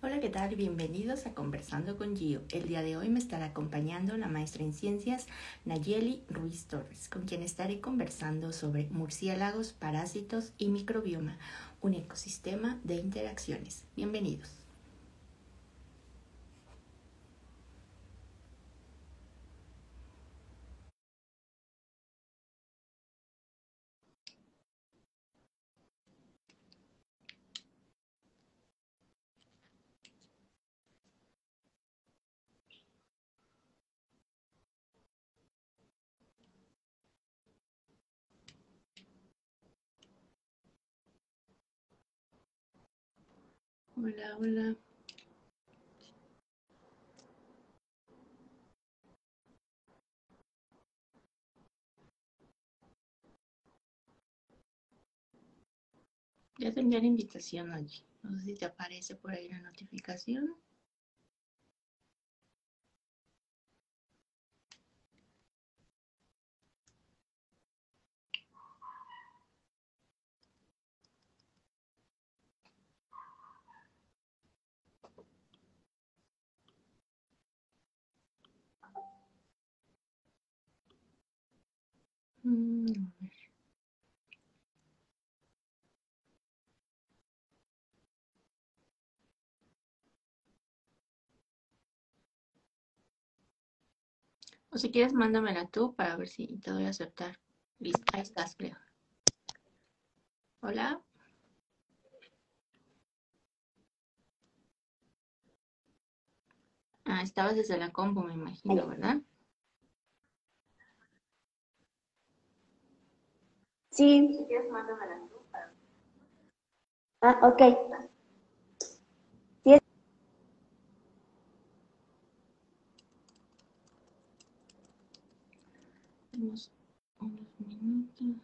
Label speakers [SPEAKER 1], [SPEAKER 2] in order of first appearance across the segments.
[SPEAKER 1] Hola, ¿qué tal? Bienvenidos a Conversando con Gio. El día de hoy me estará acompañando la maestra en ciencias Nayeli Ruiz Torres, con quien estaré conversando sobre murciélagos, parásitos y microbioma, un ecosistema de interacciones. Bienvenidos. Hola, hola. Ya te envié la invitación allí. No sé si te aparece por ahí la notificación. Mm, O si quieres, mándamela tú para ver si te doy a aceptar. Listo, ahí estás, creo. Hola. Ah, estabas desde la combo, me imagino, ¿verdad?
[SPEAKER 2] Sí.
[SPEAKER 1] Si quieres, mándamela tú para...
[SPEAKER 2] Ah, ok.
[SPEAKER 1] Tenemos unos minutos.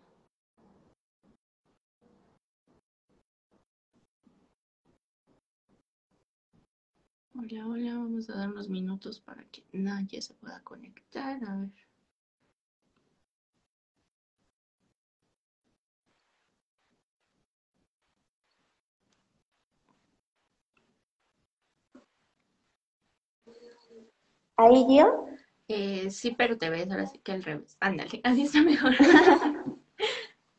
[SPEAKER 1] Hola, hola, vamos a dar unos minutos para que nadie se pueda conectar. A ver.
[SPEAKER 2] ¿Ahí yo?
[SPEAKER 1] Eh, sí, pero te ves ahora sí que al revés. Ándale, así está mejor.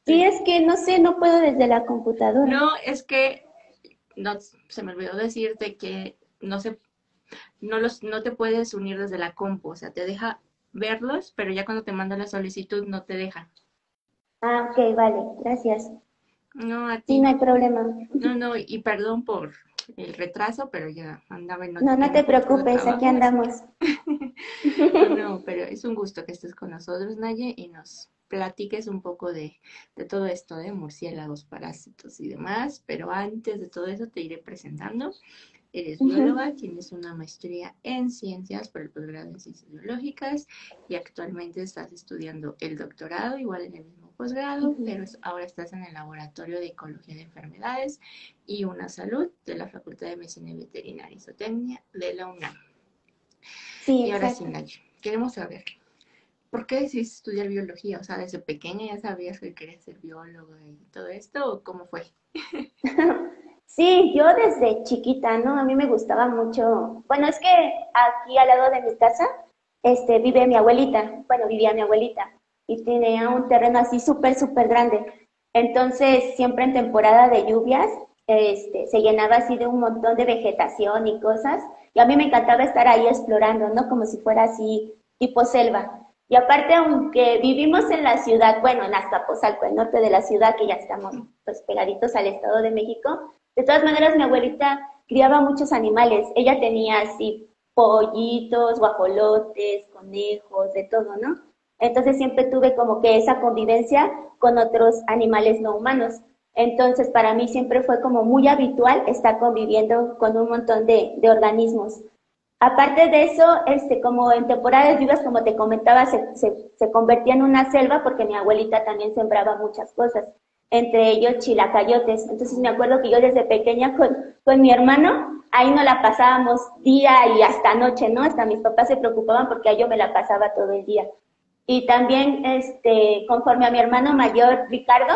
[SPEAKER 2] Sí, es que no sé, no puedo desde la computadora.
[SPEAKER 1] No, es que no, se me olvidó decirte que no se, no los, no te puedes unir desde la compu, o sea, te deja verlos, pero ya cuando te manda la solicitud no te deja.
[SPEAKER 2] Ah, ok, vale, gracias.
[SPEAKER 1] No, a
[SPEAKER 2] Sí,
[SPEAKER 1] ti.
[SPEAKER 2] no hay problema.
[SPEAKER 1] No, no, y perdón por el retraso, pero ya andaba en
[SPEAKER 2] No, no te preocupes, aquí andamos.
[SPEAKER 1] No, pero es un gusto que estés con nosotros, Naye, y nos platiques un poco de, de todo esto de murciélagos, parásitos y demás. Pero antes de todo eso te iré presentando. Eres bióloga, tienes una maestría en ciencias por el posgrado en ciencias biológicas y actualmente estás estudiando el doctorado, igual en el mismo posgrado,
[SPEAKER 2] Ujú.
[SPEAKER 1] pero es- ahora estás en el laboratorio de ecología de enfermedades y una salud de la Facultad de Medicina y Veterinaria y Zootecnia de la UNAM.
[SPEAKER 2] Sí,
[SPEAKER 1] Y ahora sí. Naye, queremos saber, ¿por qué decidiste estudiar biología? O sea, desde pequeña ya sabías que querías ser bióloga y todo esto, ¿o cómo fue?
[SPEAKER 2] Sí, yo desde chiquita, ¿no? A mí me gustaba mucho. Bueno, es que aquí al lado de mi casa, este, vive mi abuelita. Bueno, vivía mi abuelita y tenía un terreno así súper, súper grande. Entonces, siempre en temporada de lluvias, este, se llenaba así de un montón de vegetación y cosas. Y a mí me encantaba estar ahí explorando, ¿no? Como si fuera así, tipo selva. Y aparte, aunque vivimos en la ciudad, bueno, en Azcapotzalco, el norte de la ciudad, que ya estamos pues pegaditos al Estado de México, de todas maneras mi abuelita criaba muchos animales. Ella tenía así pollitos, guajolotes, conejos, de todo, ¿no? Entonces siempre tuve como que esa convivencia con otros animales no humanos. Entonces para mí siempre fue como muy habitual estar conviviendo con un montón de, de organismos. Aparte de eso, este, como en temporada de lluvias, como te comentaba, se, se, se convertía en una selva porque mi abuelita también sembraba muchas cosas, entre ellos chilacayotes. Entonces me acuerdo que yo desde pequeña con, con mi hermano, ahí nos la pasábamos día y hasta noche, ¿no? Hasta mis papás se preocupaban porque yo me la pasaba todo el día. Y también, este, conforme a mi hermano mayor, Ricardo,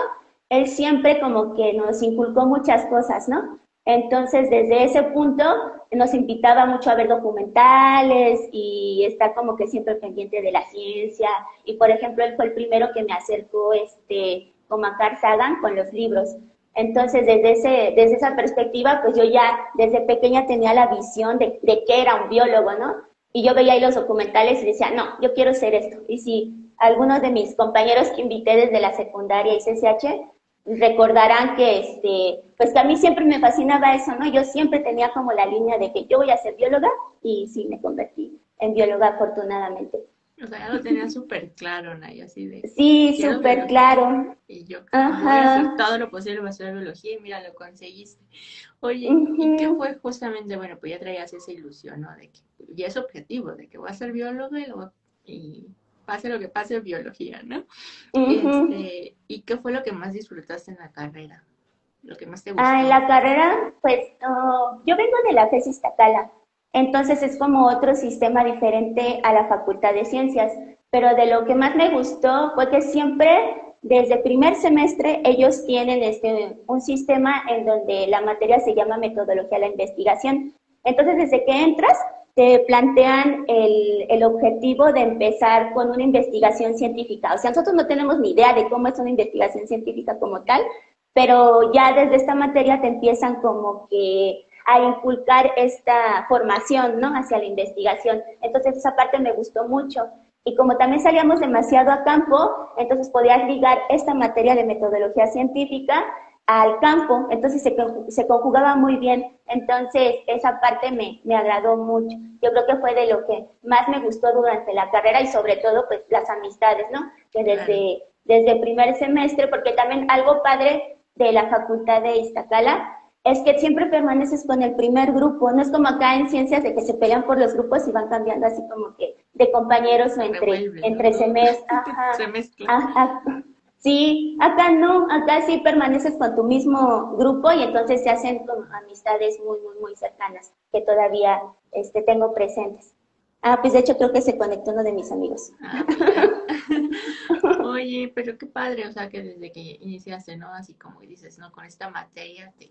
[SPEAKER 2] él siempre como que nos inculcó muchas cosas, ¿no? Entonces, desde ese punto, nos invitaba mucho a ver documentales y estar como que siempre pendiente de la ciencia. Y, por ejemplo, él fue el primero que me acercó este, como a Carl Sagan con los libros. Entonces, desde, ese, desde esa perspectiva, pues yo ya desde pequeña tenía la visión de, de qué era un biólogo, ¿no? Y yo veía ahí los documentales y decía, no, yo quiero ser esto. Y si algunos de mis compañeros que invité desde la secundaria y CCH recordarán que este, pues que a mí siempre me fascinaba eso, ¿no? Yo siempre tenía como la línea de que yo voy a ser bióloga y sí me convertí en bióloga afortunadamente.
[SPEAKER 1] O sea, ya lo tenía súper claro, Nay, así de...
[SPEAKER 2] Sí, súper claro.
[SPEAKER 1] Y yo voy a hacer todo lo posible para estudiar biología y mira, lo conseguiste. Oye, ¿y qué fue justamente? Bueno, pues ya traías esa ilusión, ¿no? De que, y ese objetivo, de que voy a ser bióloga y, y pase lo que pase, biología, ¿no? este, ¿Y qué fue lo que más disfrutaste en la carrera? Lo que más te gustó.
[SPEAKER 2] Ah, en la carrera, pues yo vengo de la FES Iztacala, entonces es como otro sistema diferente a la Facultad de Ciencias, pero de lo que más me gustó fue que siempre desde primer semestre ellos tienen este, un sistema en donde la materia se llama metodología de la investigación. Entonces, desde que entras, te plantean el, el, objetivo de empezar con una investigación científica. O sea, nosotros no tenemos ni idea de cómo es una investigación científica como tal, pero ya desde esta materia te empiezan como que a inculcar esta formación, ¿no? Hacia la investigación. Entonces esa parte me gustó mucho. Y como también salíamos demasiado a campo, entonces podías ligar esta materia de metodología científica al campo, entonces se, se conjugaba muy bien. Entonces esa parte me, me agradó mucho. Yo creo que fue de lo que más me gustó durante la carrera y sobre todo pues las amistades, ¿no? Que desde, desde primer semestre, porque también algo padre de la Facultad de Iztacala es que siempre permaneces con el primer grupo, no es como acá en ciencias de que se pelean por los grupos y van cambiando así como que de compañeros o entre, entre semestres. Sí, acá no, acá sí permaneces con tu mismo grupo y entonces se hacen amistades muy, muy, muy cercanas que todavía este, tengo presentes. Ah, pues de hecho creo que se conectó uno de mis amigos. Ah,
[SPEAKER 1] Oye, pero qué padre, o sea, que desde que iniciaste, ¿no? Así como dices, ¿no? Con esta materia te,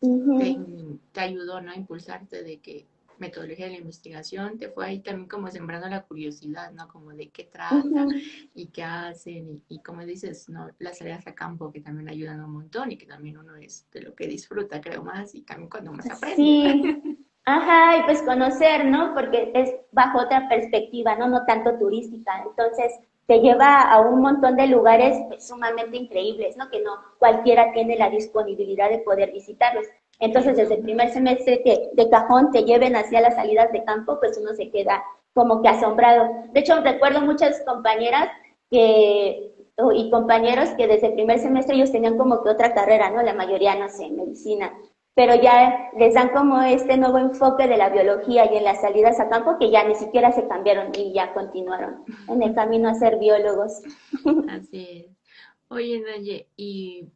[SPEAKER 1] te, ayudó, ¿no? A impulsarte de que metodología de la investigación te fue ahí también como sembrando la curiosidad, ¿no? Como de qué trata y qué hacen y, como dices, ¿no? Las tareas a campo que también ayudan un montón y que también uno es de lo que disfruta, creo, más y también cuando más aprende.
[SPEAKER 2] Sí. Ajá, y pues conocer, ¿no? Porque es bajo otra perspectiva, ¿no? No tanto turística. Entonces, te lleva a un montón de lugares sumamente increíbles, ¿no? Que no cualquiera tiene la disponibilidad de poder visitarlos. Entonces, desde el primer semestre que de cajón te lleven hacia las salidas de campo, pues uno se queda como que asombrado. De hecho, recuerdo muchas compañeras que, y compañeros que desde el primer semestre ellos tenían como que otra carrera, ¿no? La mayoría, no sé, medicina, pero ya les dan como este nuevo enfoque de la biología y en las salidas a campo que ya ni siquiera se cambiaron y ya continuaron en el camino a ser biólogos.
[SPEAKER 1] Así es. Oye, Naye, y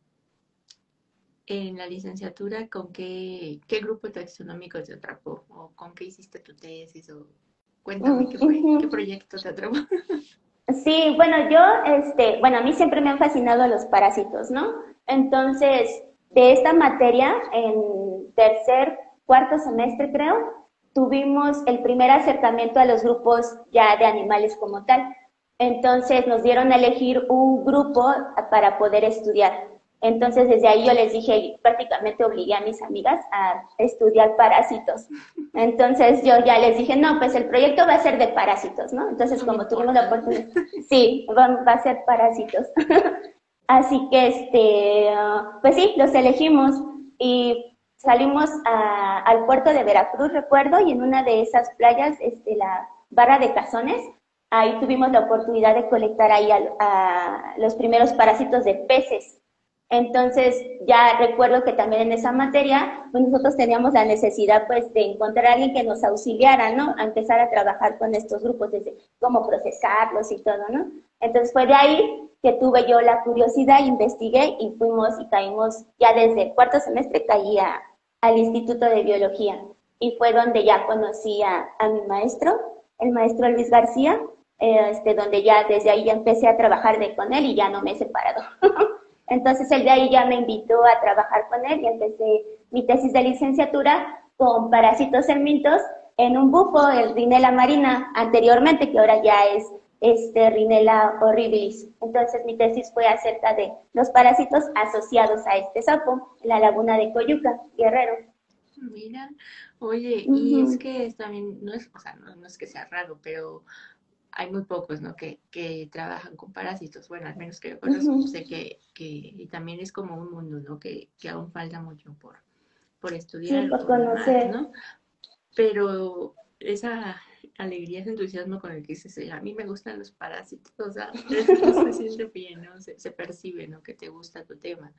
[SPEAKER 1] en la licenciatura, ¿con qué, qué grupo taxonómico te atrapó? ¿O con qué hiciste tu tesis? O cuéntame qué, qué proyecto te atrapó.
[SPEAKER 2] Sí, bueno, yo, este, bueno, a mí siempre me han fascinado los parásitos, ¿no? Entonces, de esta materia, en tercer, cuarto semestre creo, tuvimos el primer acercamiento a los grupos ya de animales como tal. Entonces nos dieron a elegir un grupo para poder estudiar. Entonces desde ahí yo les dije, prácticamente obligué a mis amigas a estudiar parásitos. Entonces yo ya les dije, no, pues el proyecto va a ser de parásitos, ¿no? Entonces como tuvimos la oportunidad, sí, va, a ser parásitos. Así que, este, pues sí, los elegimos y salimos al puerto de Veracruz, recuerdo, y en una de esas playas, este, la barra de cazones, ahí tuvimos la oportunidad de colectar ahí a, los primeros parásitos de peces. Entonces, ya recuerdo que también en esa materia, pues nosotros teníamos la necesidad, pues, de encontrar a alguien que nos auxiliara, ¿no? A empezar a trabajar con estos grupos, desde cómo procesarlos y todo, ¿no? Entonces, fue de ahí que tuve yo la curiosidad, investigué y fuimos y caímos, ya desde el cuarto semestre caí al Instituto de Biología y fue donde ya conocí a, mi maestro, el maestro Luis García, este, donde ya desde ahí ya empecé a trabajar de, con él y ya no me he separado. Entonces él de ahí ya me invitó a trabajar con él y empecé mi tesis de licenciatura con parásitos en mintos en un bufo, el Rinella marina, anteriormente, que ahora ya es este, Rinella horribilis. Entonces mi tesis fue acerca de los parásitos asociados a este sapo en la laguna de Coyuca, Guerrero.
[SPEAKER 1] Mira, oye, y es que también, no es, o sea, no, es que sea raro, pero hay muy pocos, ¿no? Que, que trabajan con parásitos. Bueno, al menos que yo conozco, sé que, que y también es como un mundo, ¿no? Que, que aún falta mucho por, por estudiar.
[SPEAKER 2] Sí, por conocer.
[SPEAKER 1] ¿no? Pero esa alegría, ese entusiasmo con el que dices, a mí me gustan los parásitos, o sea, se siente bien, ¿no? Se, percibe, ¿no? Que te gusta tu tema.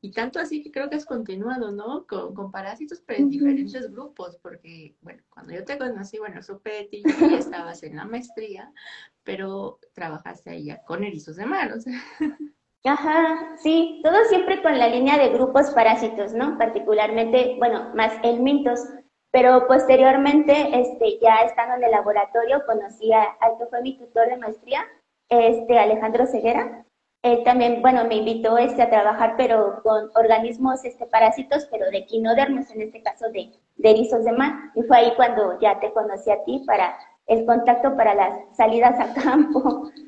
[SPEAKER 1] Y tanto así que creo que has continuado, ¿no? Con, con parásitos, pero en diferentes grupos, porque, bueno, cuando yo te conocí, bueno, supe ti, estabas en la maestría, pero trabajaste ahí ya con erizos de mar, o sea.
[SPEAKER 2] Ajá, sí, todo siempre con la línea de grupos parásitos, ¿no? Particularmente, bueno, más el mintos pero posteriormente, este, ya estando en el laboratorio, conocí a, al que fue mi tutor de maestría, este, Alejandro Ceguera. Él también, bueno, me invitó este, a trabajar, pero con organismos este, parásitos, pero de quinodermos, en este caso de, de erizos de mar. Y fue ahí cuando ya te conocí a ti para el contacto para las salidas a campo.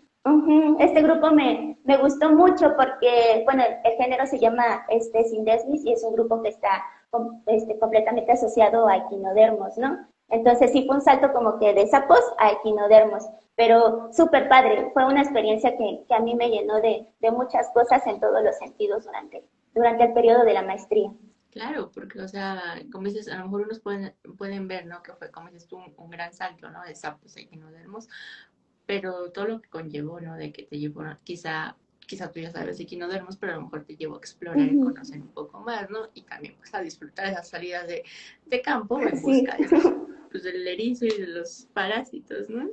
[SPEAKER 2] Este grupo me, me gustó mucho porque, bueno, el, género se llama este, Sindesmis y es un grupo que está este, completamente asociado a equinodermos, ¿no? Entonces sí fue un salto como que de sapos a equinodermos, pero súper padre, fue una experiencia que, que, a mí me llenó de, de, muchas cosas en todos los sentidos durante, durante el periodo de la maestría.
[SPEAKER 1] Claro, porque, o sea, como dices, a lo mejor unos pueden, pueden ver, ¿no? Que fue, como dices tú, un, gran salto, ¿no? De sapos a equinodermos, pero todo lo que conllevó, ¿no? De que te llevó quizá quizá tú ya sabes equinodermos, pero a lo mejor te llevo a explorar y conocer un poco más, ¿no? Y también pues a disfrutar de esas salidas de, de campo en busca pues, del erizo y de los parásitos, ¿no?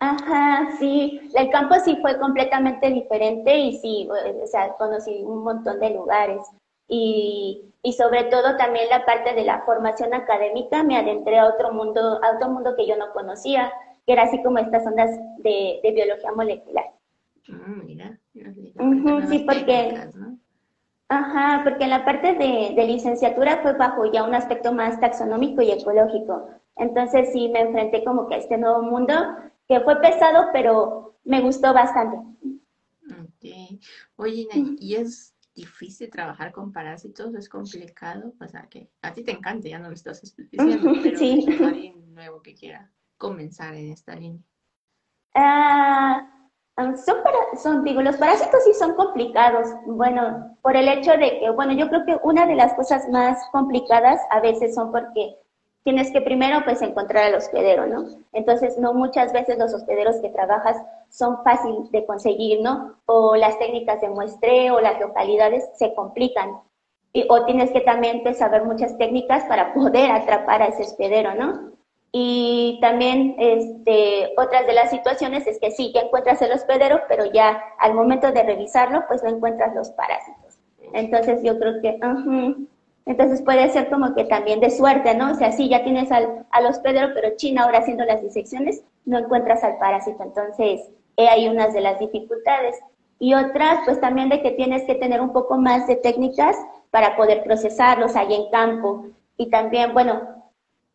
[SPEAKER 2] Ajá, sí, el campo sí fue completamente diferente y sí, o sea, conocí un montón de lugares. Y, y sobre todo también la parte de la formación académica, me adentré a otro mundo, a otro mundo que yo no conocía, que era así como estas ondas de, de biología molecular.
[SPEAKER 1] Ah, mira
[SPEAKER 2] sí, porque... Ajá, porque en la parte de, licenciatura fue bajo ya un aspecto más taxonómico y ecológico. Entonces sí me enfrenté como que a este nuevo mundo que fue pesado, pero me gustó bastante.
[SPEAKER 1] Ok. Oye, ¿y es difícil trabajar con parásitos? ¿Es complicado? O sea, que a ti te encanta, ya no lo estás diciendo, pero sí. alguien nuevo que quiera comenzar en esta línea.
[SPEAKER 2] Ah... Son, para, son, digo, los parásitos sí son complicados. Bueno, por el hecho de que, bueno, yo creo que una de las cosas más complicadas a veces son porque tienes que primero pues encontrar al hospedero, ¿no? Entonces, no muchas veces los hospederos que trabajas son fáciles de conseguir, ¿no? O las técnicas de muestreo o las localidades se complican. Y, o tienes que también pues, saber muchas técnicas para poder atrapar a ese hospedero, ¿no? Y también este, otras de las situaciones es que sí, ya encuentras el hospedero, pero ya al momento de revisarlo, pues no encuentras los parásitos. Entonces yo creo que, entonces puede ser como que también de suerte, ¿no? O sea, sí, ya tienes al, al hospedero, pero China ahora haciendo las disecciones, no encuentras al parásito. Entonces, hay unas de las dificultades. Y otras, pues también de que tienes que tener un poco más de técnicas para poder procesarlos ahí en campo. Y también, bueno,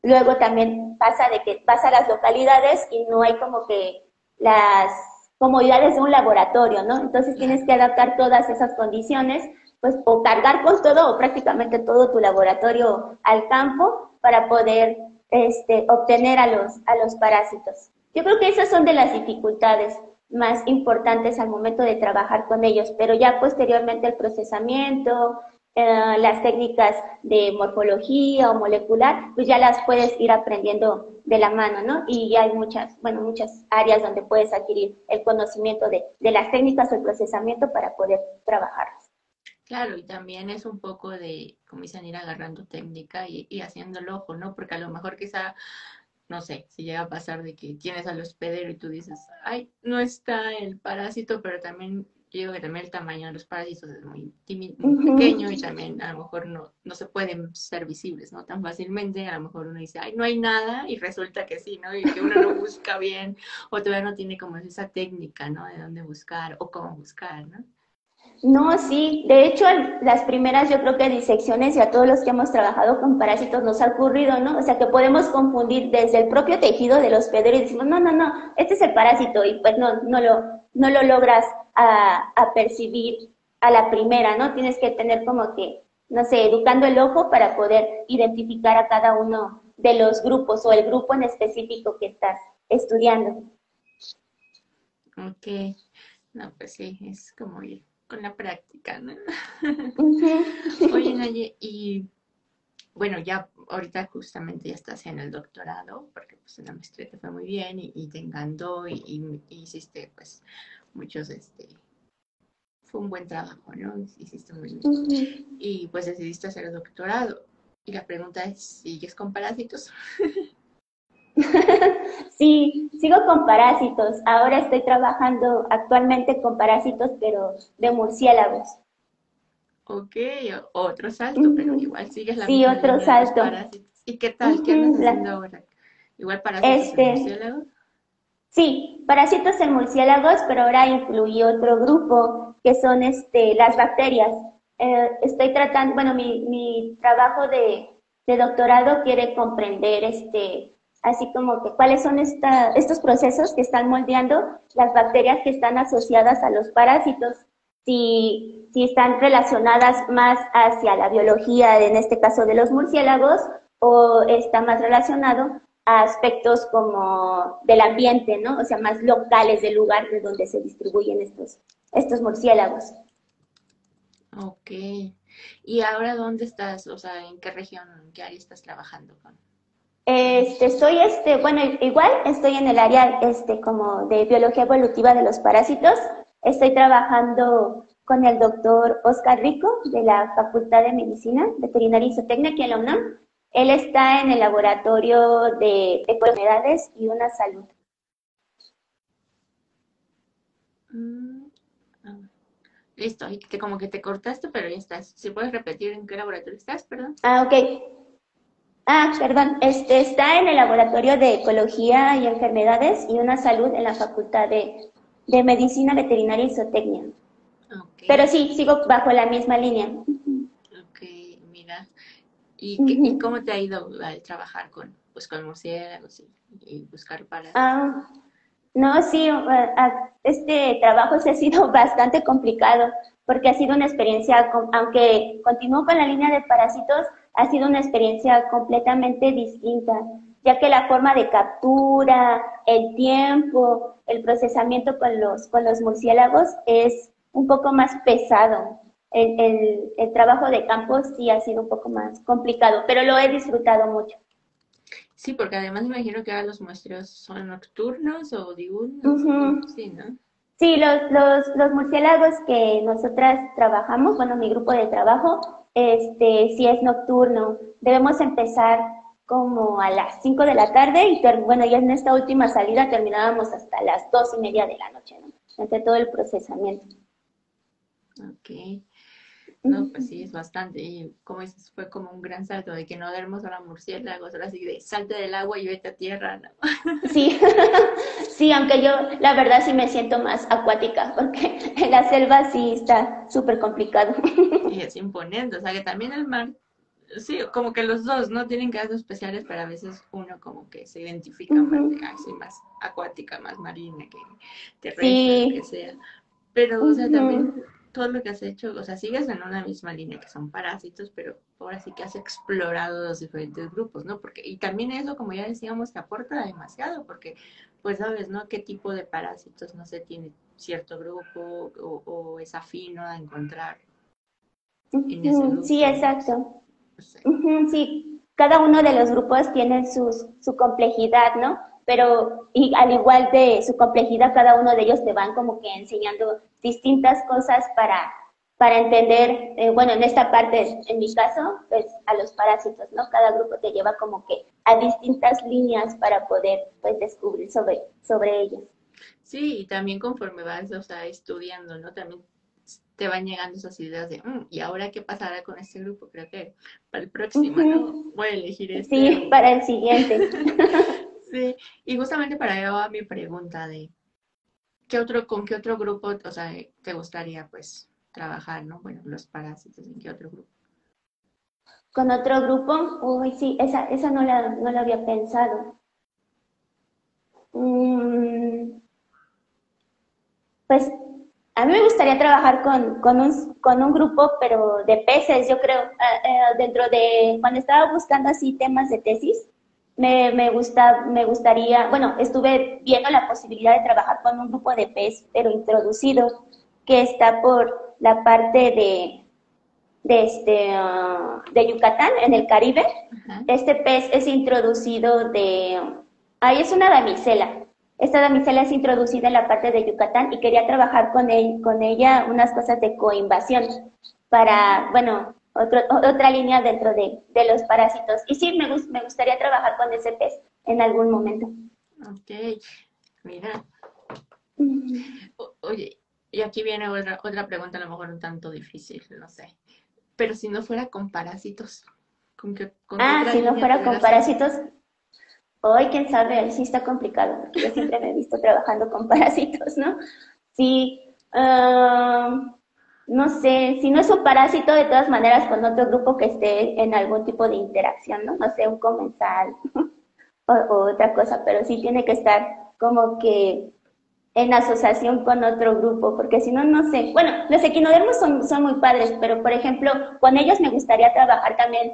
[SPEAKER 2] Luego también pasa de que vas a las localidades y no hay como que las comodidades de un laboratorio, ¿no? Entonces tienes que adaptar todas esas condiciones, pues o cargar con todo o prácticamente todo tu laboratorio al campo para poder este, obtener a los, a los parásitos. Yo creo que esas son de las dificultades más importantes al momento de trabajar con ellos, pero ya posteriormente el procesamiento, eh, las técnicas de morfología o molecular, pues ya las puedes ir aprendiendo de la mano, ¿no? Y hay muchas, bueno, muchas áreas donde puedes adquirir el conocimiento de, de las técnicas o el procesamiento para poder trabajarlas.
[SPEAKER 1] Claro, y también es un poco de, como dicen, ir agarrando técnica y, y haciendo el ojo, ¿no? Porque a lo mejor quizá no sé, si llega a pasar de que tienes al hospedero y tú dices, ay, no está el parásito, pero también yo digo que también el tamaño de los parásitos es muy, pequeño y también a lo mejor no, no se pueden ser visibles, ¿no? Tan fácilmente, a lo mejor uno dice, ay, no hay nada, y resulta que sí, ¿no? Y que uno lo busca bien, o todavía no tiene como esa técnica, ¿no? De dónde buscar o cómo buscar, ¿no?
[SPEAKER 2] No, sí, de hecho las primeras yo creo que disecciones y a todos los que hemos trabajado con parásitos nos ha ocurrido, ¿no? O sea que podemos confundir desde el propio tejido del hospedero y decimos, no, no, no, este es el parásito y pues no, no lo, no lo logras a, a percibir a la primera, ¿no? Tienes que tener como que, no sé, educando el ojo para poder identificar a cada uno de los grupos o el grupo en específico que estás estudiando.
[SPEAKER 1] Ok, no, pues sí, es como ir con la práctica, ¿no? Oye, Naye, y bueno, ya ahorita justamente ya estás en el doctorado, porque pues en la maestría te fue muy bien y, te encantó y, y, hiciste pues muchos, este, fue un buen trabajo, ¿no? Hiciste muy bien. Y pues decidiste hacer el doctorado. Y la pregunta es, ¿sigues con parásitos?
[SPEAKER 2] sí, sigo con parásitos. Ahora estoy trabajando actualmente con parásitos, pero de murciélagos.
[SPEAKER 1] Ok, otro salto, pero igual sigues la
[SPEAKER 2] Sí, otro salto.
[SPEAKER 1] ¿Y qué tal? ¿Qué andas haciendo ahora? ¿Igual parásitos este, en murciélagos?
[SPEAKER 2] Sí, parásitos en murciélagos, pero ahora incluí otro grupo, que son este, las bacterias. Eh, estoy tratando, bueno, mi, mi trabajo de, de doctorado quiere comprender este, así como que cuáles son esta, estos procesos que están moldeando las bacterias que están asociadas a los parásitos, si, si están relacionadas más hacia la biología, en este caso de los murciélagos, o está más relacionado a aspectos como del ambiente, ¿no? O sea, más locales del lugar de donde se distribuyen estos, estos murciélagos.
[SPEAKER 1] Ok. ¿Y ahora dónde estás? O sea, ¿en qué región, en qué área estás trabajando con?
[SPEAKER 2] Este, estoy, este, bueno, igual estoy en el área, este, como de biología evolutiva de los parásitos. Estoy trabajando con el doctor Oscar Rico de la Facultad de Medicina Veterinaria y Zootecnia aquí en la UNAM. Él está en el laboratorio de enfermedades y una salud.
[SPEAKER 1] Mm, ah, listo, que como que te cortaste, pero ya estás. Si puedes repetir en qué laboratorio estás, perdón.
[SPEAKER 2] Ah, ok. Ah, perdón, este está en el Laboratorio de Ecología y Enfermedades y una Salud en la Facultad de, Medicina Veterinaria y Zootecnia. Pero sí, sigo bajo la misma línea.
[SPEAKER 1] Ok, mira. ¿Y, cómo te ha ido al trabajar con, pues, con murciélagos y, buscar para...?
[SPEAKER 2] Ah, no, sí, este trabajo se ha sido bastante complicado porque ha sido una experiencia, aunque continúo con la línea de parásitos, ha sido una experiencia completamente distinta, ya que la forma de captura, el tiempo, el procesamiento con los, con los murciélagos es un poco más pesado. El, el, trabajo de campo sí ha sido un poco más complicado, pero lo he disfrutado mucho.
[SPEAKER 1] Sí, porque además me imagino que ahora los muestreos son nocturnos o diurnos. Sí, ¿no?
[SPEAKER 2] Sí, los, los, los murciélagos que nosotras trabajamos, bueno, mi grupo de trabajo, este, si es nocturno, debemos empezar como a las 5 de la tarde y bueno, ya en esta última salida terminábamos hasta las 2 y media de la noche, ¿no? Entre todo el procesamiento.
[SPEAKER 1] Ok. No, pues sí, es bastante. Y como dices, fue como un gran salto de que no demos ahora murciélagos, ahora sí de salte del agua y vete a tierra. ¿no?
[SPEAKER 2] Sí, sí, aunque yo la verdad sí me siento más acuática, porque en la selva sí está súper complicado.
[SPEAKER 1] Y es imponente, o sea que también el mar, sí, como que los dos, ¿no? Tienen casos especiales, pero a veces uno como que se identifica más, así, más acuática, más marina, que terrestre, que sea. Pero, o sea, también todo lo que has hecho, o sea, sigues en una misma línea que son parásitos, pero ahora sí que has explorado los diferentes grupos, ¿no? Porque, y también eso, como ya decíamos, te aporta demasiado, porque, pues, sabes, ¿no? ¿Qué tipo de parásitos, no sé, tiene cierto grupo o, es afino a encontrar
[SPEAKER 2] en ese grupo? Sí, exacto. Sí, cada uno de los grupos tiene su complejidad, ¿no? pero y al igual de su complejidad, cada uno de ellos te van como que enseñando distintas cosas para, para entender, eh, bueno, en esta parte, en mi caso, pues a los parásitos, ¿no? Cada grupo te lleva como que a distintas líneas para poder, pues, descubrir sobre, sobre ellos.
[SPEAKER 1] Sí, y también conforme vas, o sea, estudiando, ¿no? También te van llegando esas ideas de, mm, ¿y ahora qué pasará con este grupo? Creo que para el próximo, ¿no? Voy a elegir este.
[SPEAKER 2] Sí, para el siguiente.
[SPEAKER 1] Sí, y justamente para allá va mi pregunta de ¿qué otro, con qué otro grupo, o sea, te gustaría pues trabajar, ¿no? Bueno, los parásitos, ¿en qué otro grupo?
[SPEAKER 2] Con otro grupo, uy, sí, esa, esa no, la, no la había pensado. Mm, pues a mí me gustaría trabajar con, con, un, con un grupo, pero de peces, yo creo, ah, eh, dentro de, cuando estaba buscando así temas de tesis, me, me, gusta, me gustaría, bueno, estuve viendo la posibilidad de trabajar con un grupo de pez, pero introducido, que está por la parte de, de, este, ah, de Yucatán, en el Caribe. Este pez es introducido de, ahí es una damisela, esta damisela es introducida en la parte de Yucatán y quería trabajar con, él, con ella unas cosas de coinvasión para, bueno, otra línea dentro de, los parásitos. Y sí, me, me gustaría trabajar con ese pez en algún momento.
[SPEAKER 1] Ok, mira. oye, y aquí viene otra, otra pregunta, a lo mejor un tanto difícil, no sé. Pero si no fuera con parásitos, ¿con qué?
[SPEAKER 2] ah, si no fuera con parásitos, Hoy, quién sabe, sí está complicado, porque yo siempre me he visto trabajando con parásitos, ¿no? Sí, ah, no sé, si no es un parásito, de todas maneras con otro grupo que esté en algún tipo de interacción, ¿no? No sé, un comensal o, otra cosa, pero sí tiene que estar como que en asociación con otro grupo, porque si no, no sé. Bueno, los equinodermos son, son muy padres, pero por ejemplo, con ellos me gustaría trabajar también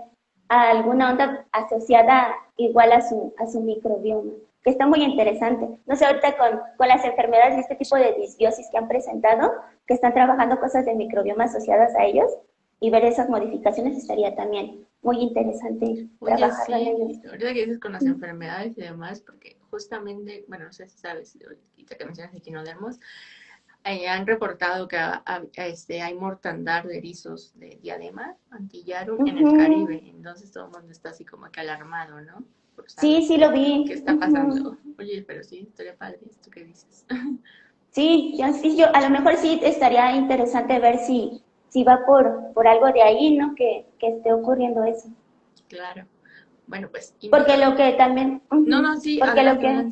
[SPEAKER 2] a alguna onda asociada igual a su, a su microbioma, que está muy interesante. No sé, ahorita con, con las enfermedades de este tipo de disbiosis que han presentado, que están trabajando cosas de microbioma asociadas a ellos, y ver esas modificaciones estaría también muy interesante trabajar
[SPEAKER 1] sí. Ahorita que dices con las enfermedades y demás, porque justamente, bueno, no sé si sabes, ahorita que mencionas equinodermos, eh, han reportado que este, hay mortandad de erizos de diadema, antillaro, en el Caribe. Entonces todo el mundo está así como que alarmado, ¿no?
[SPEAKER 2] Sí, sí lo vi.
[SPEAKER 1] ¿Qué está pasando? Oye, pero sí, estaría padre esto que dices.
[SPEAKER 2] Sí, yo, sí, yo a lo mejor sí estaría interesante ver si, si va por, por algo de ahí, ¿no? Que, que esté ocurriendo eso.
[SPEAKER 1] Claro. Bueno, pues...
[SPEAKER 2] Porque lo que también...
[SPEAKER 1] No, no, sí.
[SPEAKER 2] Porque lo que...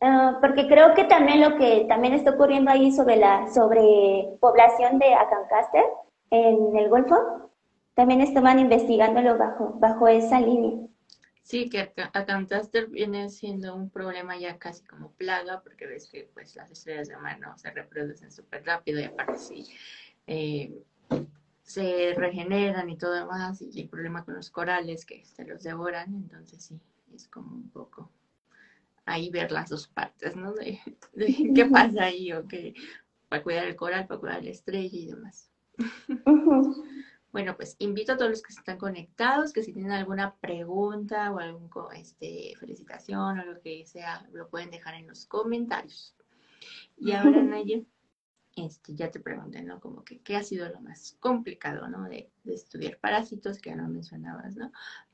[SPEAKER 2] Ah, porque creo que también lo que también está ocurriendo ahí sobre la sobre población de Acancaster en el Golfo, también estaban investigándolo bajo, bajo esa línea.
[SPEAKER 1] Sí, que Acancaster viene siendo un problema ya casi como plaga, porque ves que pues las estrellas de mar no se reproducen súper rápido y aparte sí eh, se regeneran y todo demás, y el problema con los corales que se los devoran, entonces sí, es como un poco ahí ver las dos partes, ¿no? De, qué pasa ahí, o qué, para cuidar el coral, para cuidar la estrella y demás. Bueno, pues invito a todos los que están conectados, que si tienen alguna pregunta o alguna este, felicitación o lo que sea, lo pueden dejar en los comentarios. Y ahora, Naye, este, ya te pregunté, ¿no? Como que, ¿qué ha sido lo más complicado, ¿no? De, de estudiar parásitos, que ya no mencionabas, ¿no?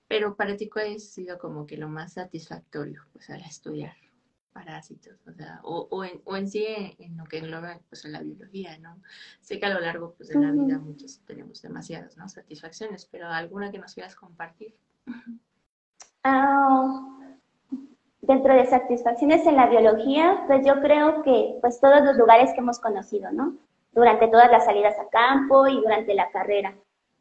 [SPEAKER 1] Pero para ti, ¿cuál ha sido como que lo más satisfactorio, pues, al estudiar parásitos? O sea, o, en, o en sí en, lo que engloba, pues, en la biología, ¿no? Sé que a lo largo, pues, de la vida muchos tenemos demasiadas, ¿no? Satisfacciones, pero ¿alguna que nos quieras compartir?
[SPEAKER 2] Ah, dentro de satisfacciones en la biología, pues yo creo que, pues, todos los lugares que hemos conocido, ¿no? Durante todas las salidas a campo y durante la carrera.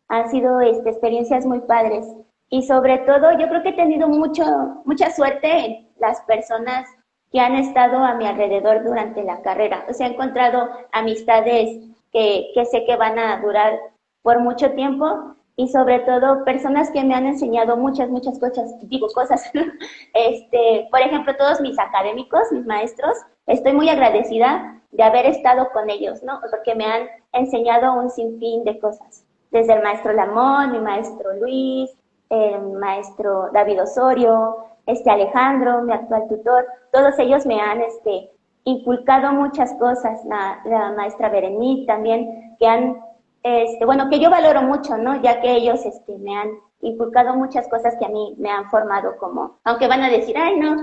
[SPEAKER 2] Han sido este, experiencias muy padres y sobre todo yo creo que he tenido mucho, mucha suerte en las personas que han estado a mi alrededor durante la carrera. O sea, he encontrado amistades que, que sé que van a durar por mucho tiempo y sobre todo personas que me han enseñado muchas, muchas cosas, digo cosas. este, por ejemplo, todos mis académicos, mis maestros, estoy muy agradecida de haber estado con ellos, ¿no? Porque me han enseñado un sinfín de cosas. Desde el maestro Lamón, mi maestro Luis, el maestro David Osorio, este Alejandro, mi actual tutor, todos ellos me han este, inculcado muchas cosas, la, maestra Berenice también, que han, este, bueno, que yo valoro mucho, ¿no? Ya que ellos este, me han inculcado muchas cosas que a mí me han formado como, aunque van a decir, ay, no,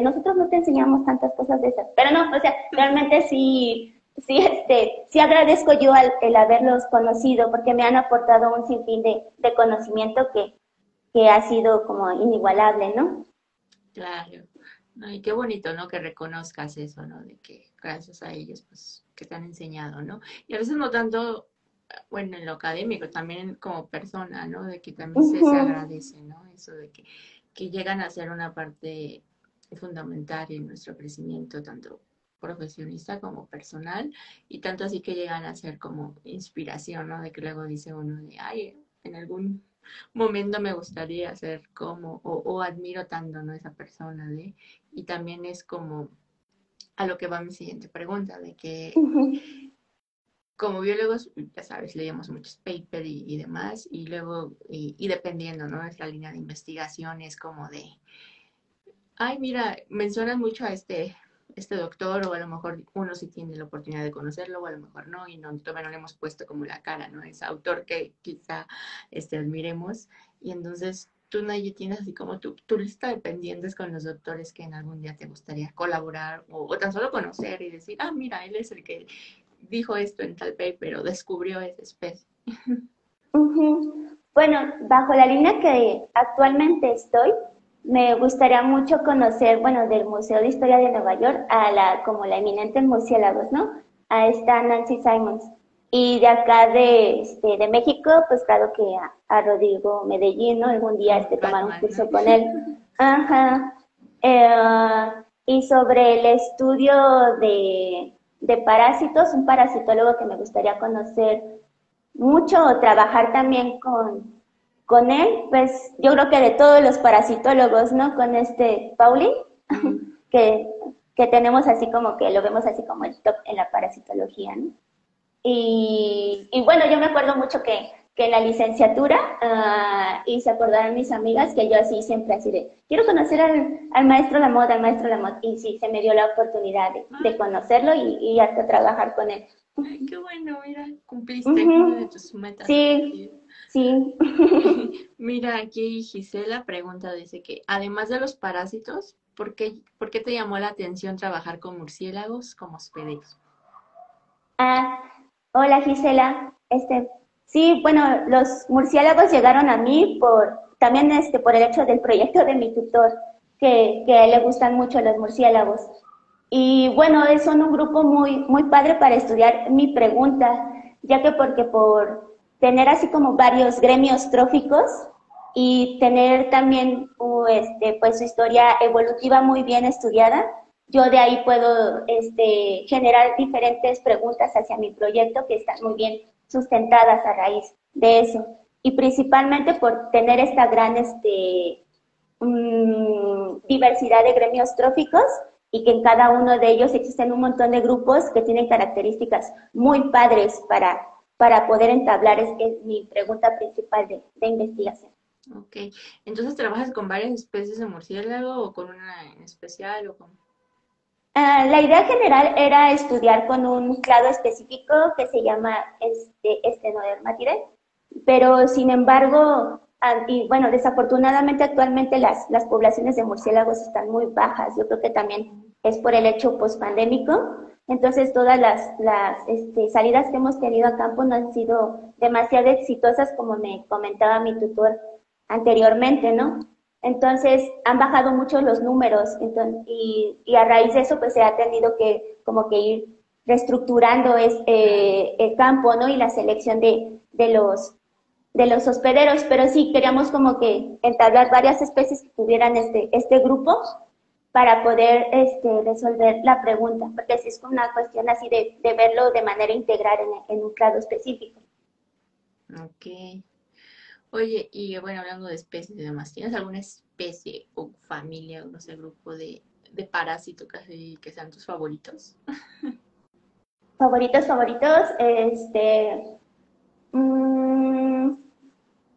[SPEAKER 2] nosotros no te enseñamos tantas cosas de esas, pero no, o sea, realmente sí, sí, este, sí agradezco yo el haberlos conocido porque me han aportado un sinfín de conocimiento que, que ha sido como inigualable, ¿no?
[SPEAKER 1] Claro. y qué bonito, ¿no? Que reconozcas eso, ¿no? De que gracias a ellos, pues, que te han enseñado, ¿no? Y a veces no tanto bueno, en lo académico, también como persona, ¿no? De que también se, se, agradece, ¿no? Eso de que, que llegan a ser una parte fundamental en nuestro crecimiento, tanto profesionista como personal, y tanto así que llegan a ser como inspiración, ¿no? De que luego dice uno de, ay, en algún momento me gustaría ser como, o, admiro tanto, ¿no? Esa persona, ¿de? Y también es como a lo que va mi siguiente pregunta, de que como biólogos, ya sabes, leíamos muchos papers y, demás, y luego, y, y, dependiendo, ¿no? Es la línea de investigación, es como de, ay, mira, mencionas mucho a este este doctor, o a lo mejor uno sí tiene la oportunidad de conocerlo, o a lo mejor no, y no, todavía no le hemos puesto como la cara, ¿no? Ese autor que quizá este, admiremos. Y entonces tú, Nayi, tienes así como tu, tu lista de pendientes con los doctores que en algún día te gustaría colaborar, o, tan solo conocer y decir, ah, mira, él es el que dijo esto en tal paper, o descubrió esa especie.
[SPEAKER 2] Bueno, bajo la línea que actualmente estoy, me gustaría mucho conocer, bueno, del Museo de Historia de Nueva York a la, como la eminente murciélagos, ¿no? A esta Nancy Simons. Y de acá de, este, de México, pues claro que a, Rodrigo Medellín, ¿no? Algún día este, tomar un curso con él. Ajá. Eh, y sobre el estudio de, de parásitos, un parasitólogo que me gustaría conocer mucho trabajar también con, con él, pues yo creo que de todos los parasitólogos, ¿no? Con este Pauli, que, que, tenemos así como que lo vemos así como el top en la parasitología, ¿no? Y, y bueno, yo me acuerdo mucho que, que en la licenciatura, uh, y se acordaron mis amigas que yo así siempre así de, quiero conocer al, al maestro Lamotte, al maestro Lamotte, y sí, se me dio la oportunidad de, de conocerlo y, y, hasta trabajar con él.
[SPEAKER 1] Ay, qué bueno, mira, cumpliste una de tus metas.
[SPEAKER 2] Sí, Sí.
[SPEAKER 1] Mira, aquí Gisela pregunta, dice que además de los parásitos, ¿por qué, ¿por qué te llamó la atención trabajar con murciélagos como hospederos?
[SPEAKER 2] Ah, hola Gisela. Este, sí, bueno, los murciélagos llegaron a mí por también este por el hecho del proyecto de mi tutor, que, que le gustan mucho los murciélagos. Y bueno, son un grupo muy, muy padre para estudiar mi pregunta, ya que porque por tener así como varios gremios tróficos y tener también uh, este, pues su historia evolutiva muy bien estudiada. Yo de ahí puedo este, generar diferentes preguntas hacia mi proyecto que están muy bien sustentadas a raíz de eso. Y principalmente por tener esta gran este, mm, diversidad de gremios tróficos y que en cada uno de ellos existen un montón de grupos que tienen características muy padres para para poder entablar, es, mi pregunta principal de, investigación.
[SPEAKER 1] Ok, entonces trabajas con varias especies de murciélago o con una en especial o con...
[SPEAKER 2] Ah, la idea general era estudiar con un clado específico que se llama este, estenodermatidae, pero sin embargo, y bueno, desafortunadamente actualmente las, las poblaciones de murciélagos están muy bajas. Yo creo que también es por el hecho pospandémico, entonces, todas las, este, salidas que hemos tenido a campo no han sido demasiado exitosas, como me comentaba mi tutor anteriormente, ¿no? Entonces, han bajado mucho los números y, a raíz de eso, pues se ha tenido que como que ir reestructurando eh, el campo, ¿no? Y la selección de, de, los, de los hospederos, pero sí queríamos como que entablar varias especies que tuvieran este, este grupo para poder este, resolver la pregunta, porque si es una cuestión así de, de verlo de manera integral en, en, un grado específico.
[SPEAKER 1] Ok. Oye, y bueno, hablando de especies y demás, ¿tienes alguna especie o familia o no sé, grupo de, de parásitos que, que sean tus favoritos?
[SPEAKER 2] favoritos, favoritos, este, mmm,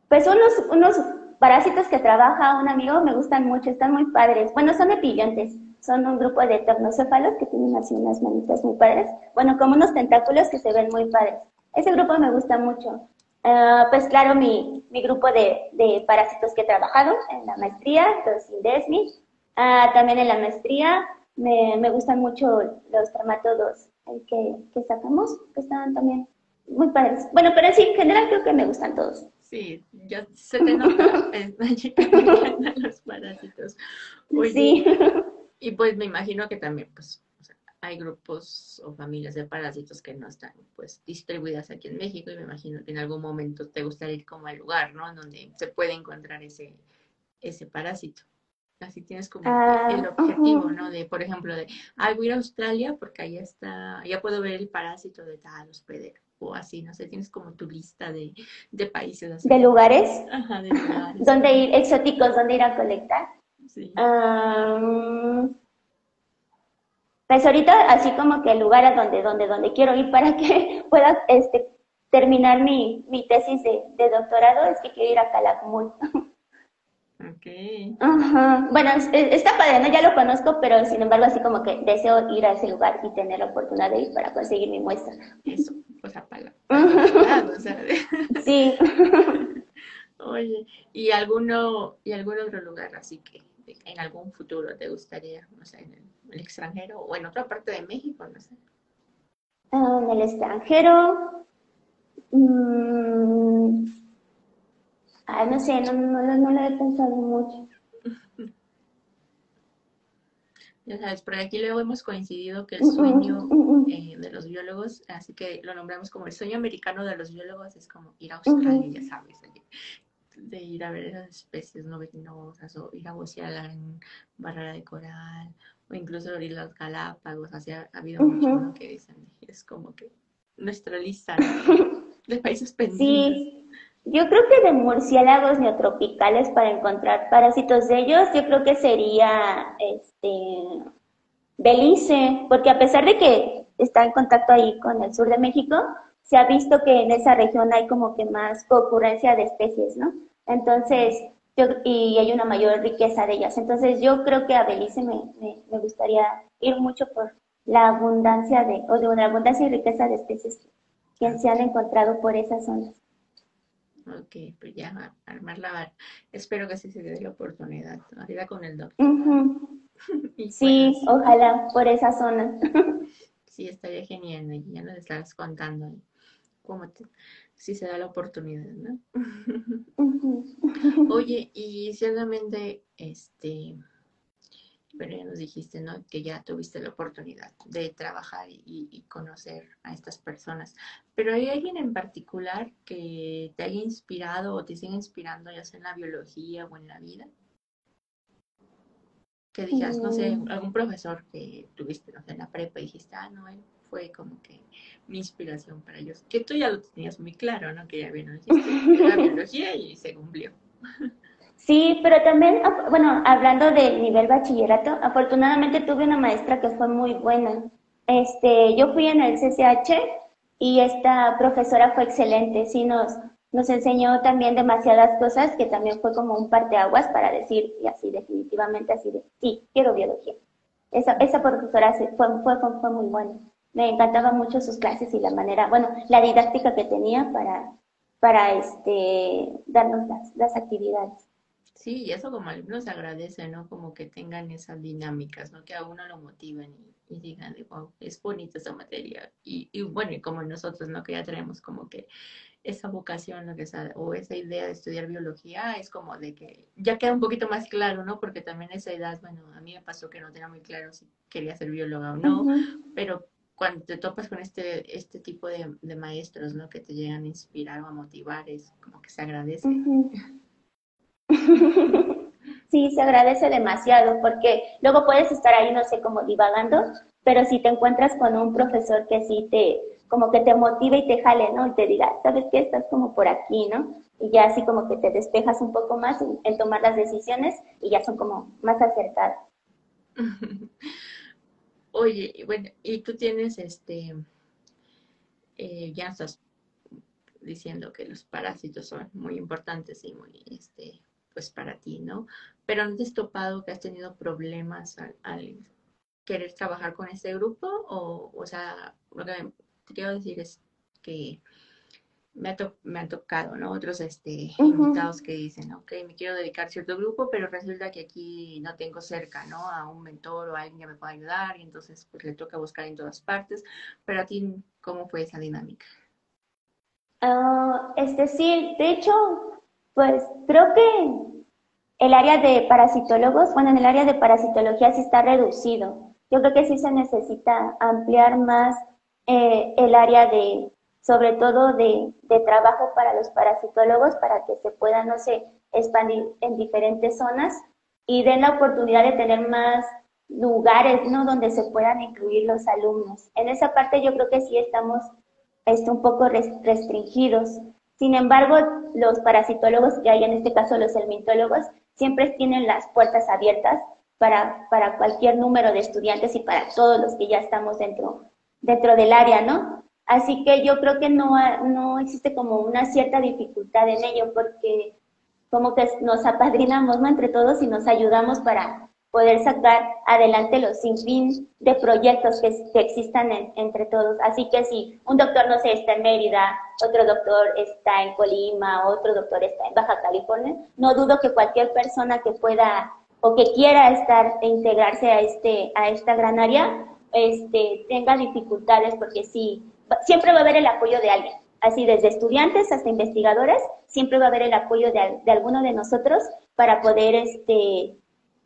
[SPEAKER 2] pues unos, unos parásitos que trabaja un amigo me gustan mucho, están muy padres. Bueno, son epillontes, son un grupo de ternocéfalos que tienen así unas manitas muy padres. Bueno, como unos tentáculos que se ven muy padres. Ese grupo me gusta mucho. Uh, pues claro, mi, mi grupo de, de, parásitos que he trabajado en la maestría, los indesmi. Uh, también en la maestría me, me gustan mucho los traumátodos que, que sacamos, que están también muy padres. Bueno, pero sí, en general creo que me gustan todos.
[SPEAKER 1] Sí, ya se te nota los parásitos. sí. Y pues me imagino que también, pues, hay grupos o familias de parásitos que no están pues distribuidas aquí en México y me imagino que en algún momento te gustaría ir como al lugar, ¿no? Donde se puede encontrar ese, ese parásito. Así tienes como
[SPEAKER 2] Ah,
[SPEAKER 1] el objetivo. ¿no? De, por ejemplo, de, ah, voy a ir a Australia porque ahí está, ya puedo ver el parásito de tal hospedero. O así, no sé, tienes como tu lista de, de países así.
[SPEAKER 2] ¿De lugares?
[SPEAKER 1] Ajá, de lugares.
[SPEAKER 2] ¿Dónde ir? Exóticos, ¿dónde ir a colectar?
[SPEAKER 1] Sí.
[SPEAKER 2] Pues ahorita así como que el lugar a donde, donde, donde quiero ir para que pueda este, terminar mi, mi tesis de, de doctorado es que quiero ir a Calakmul.
[SPEAKER 1] Ok.
[SPEAKER 2] Ajá. Bueno, es- es- está padre, ¿no? Ya lo conozco, pero sin embargo así como que deseo ir a ese lugar y tener la oportunidad de ir para conseguir mi muestra.
[SPEAKER 1] Eso, pues apaga.
[SPEAKER 2] Ujú.
[SPEAKER 1] o sea,
[SPEAKER 2] Sí.
[SPEAKER 1] Oye, ¿y alguno, y algún otro lugar así que en algún futuro te gustaría, no sé, en el, extranjero o en otra parte de México, no sé?
[SPEAKER 2] Ah, en el extranjero. mm, ah, no sé, no, no, no, no lo he pensado mucho.
[SPEAKER 1] Ya sabes, porque aquí luego hemos coincidido que el
[SPEAKER 2] Mm, mm,
[SPEAKER 1] sueño
[SPEAKER 2] mm,
[SPEAKER 1] eh, de los biólogos, así que lo nombramos como el sueño americano de los biólogos, es como ir a Australia, ya sabes, de, ir a ver esas especies no venenosas o ir a bucear en barrera de coral o incluso ir a las Galápagos, así ha, ha habido mucho
[SPEAKER 2] Ujú.
[SPEAKER 1] ¿no? que dicen, es como que nuestra lista ¿no? de países pendientes.
[SPEAKER 2] Sí, yo creo que de murciélagos neotropicales para encontrar parásitos de ellos, yo creo que sería este Belice, porque a pesar de que está en contacto ahí con el sur de México, se ha visto que en esa región hay como que más concurrencia de especies, ¿no? Entonces, yo, y hay una mayor riqueza de ellas. Entonces, yo creo que a Belice me, me, me gustaría ir mucho por la abundancia de, o de una abundancia y riqueza de especies que se han encontrado por esas zonas.
[SPEAKER 1] Ok, pues ya a- armar la. Espero que sí se dé la oportunidad. Ahorita con el doctor.
[SPEAKER 2] Sí,
[SPEAKER 1] pues,
[SPEAKER 2] ojalá por esa zona.
[SPEAKER 1] sí, estaría genial. y Ya nos estabas contando cómo te, si se da la oportunidad, ¿no? Oye, y ciertamente, este, pero ya nos dijiste, ¿no? Que ya tuviste la oportunidad de trabajar y, y conocer a estas personas. Pero ¿hay alguien en particular que te haya inspirado o te siga inspirando, ya sea en la biología o en la vida? Que digas, no sé,
[SPEAKER 2] Mm.
[SPEAKER 1] algún profesor que tuviste, no sé, en la prepa y dijiste, ah, no, él fue como que mi inspiración para ellos. Que tú ya lo tenías muy claro, ¿no? Que ya dijiste, era biología y se cumplió.
[SPEAKER 2] Sí, pero también, bueno, hablando del nivel bachillerato, afortunadamente tuve una maestra que fue muy buena. Este, yo fui en el CCH y esta profesora fue excelente, sí nos, nos enseñó también demasiadas cosas que también fue como un parteaguas para decir, y así definitivamente así de, sí, quiero biología. Esa, esa profesora fue, fue, fue, muy buena. Me encantaban mucho sus clases y la manera, bueno, la didáctica que tenía para, para este, darnos las, las actividades.
[SPEAKER 1] Sí, y eso como alumnos se agradece, ¿no? Como que tengan esas dinámicas, ¿no? Que a uno lo motiven y, y digan, de, wow, es bonita esa materia. Y, y bueno, y como nosotros, ¿no? Que ya tenemos como que esa vocación, que o esa idea de estudiar biología, es como de que ya queda un poquito más claro, ¿no? Porque también esa edad, bueno, a mí me pasó que no tenía muy claro si quería ser bióloga o no, pero cuando te topas con este, este tipo de, de maestros, ¿no? Que te llegan a inspirar o a motivar, es como que se agradece.
[SPEAKER 2] Sí, se agradece demasiado porque luego puedes estar ahí, no sé, como divagando, pero si te encuentras con un profesor que sí te, como que te motive y te jale, ¿no? Y te diga, ¿sabes qué? Estás como por aquí, ¿no? Y ya así como que te despejas un poco más en, tomar las decisiones y ya son como más acertadas.
[SPEAKER 1] Oye, bueno, y tú tienes este, eh, ya estás diciendo que los parásitos son muy importantes y muy, este, pues para ti, ¿no? Pero ¿no te has topado que has tenido problemas al, al querer trabajar con este grupo? O, o sea, lo que te quiero decir es que me, ha to- me han tocado, ¿no? Otros este, invitados que dicen, ok, me quiero dedicar a cierto grupo, pero resulta que aquí no tengo cerca, ¿no? A un mentor o a alguien que me pueda ayudar y entonces pues le toca buscar en todas partes. Pero a ti, ¿cómo fue esa dinámica?
[SPEAKER 2] Ah, este sí, de hecho, pues creo que el área de parasitólogos, bueno, en el área de parasitología sí está reducido. yo creo que sí se necesita ampliar más eh, el área de, sobre todo de, trabajo para los parasitólogos, para que se pueda, no sé, expandir en diferentes zonas y den la oportunidad de tener más lugares, ¿no? Donde se puedan incluir los alumnos. En esa parte yo creo que sí estamos este, un poco restringidos. Sin embargo, los parasitólogos, ya en este caso los helmintólogos, siempre tienen las puertas abiertas para, para cualquier número de estudiantes y para todos los que ya estamos dentro, dentro del área, ¿no? Así que yo creo que no, no existe como una cierta dificultad en ello, porque como que nos apadrinamos entre todos y nos ayudamos para poder sacar adelante los sinfín de proyectos que, existan entre todos. Así que si un doctor, no sé, está en Mérida, otro doctor está en Colima, otro doctor está en Baja California, no dudo que cualquier persona que pueda o que quiera estar e integrarse a este a esta gran área este tenga dificultades porque sí siempre va a haber el apoyo de alguien así desde estudiantes hasta investigadores siempre va a haber el apoyo de, de alguno de nosotros para poder este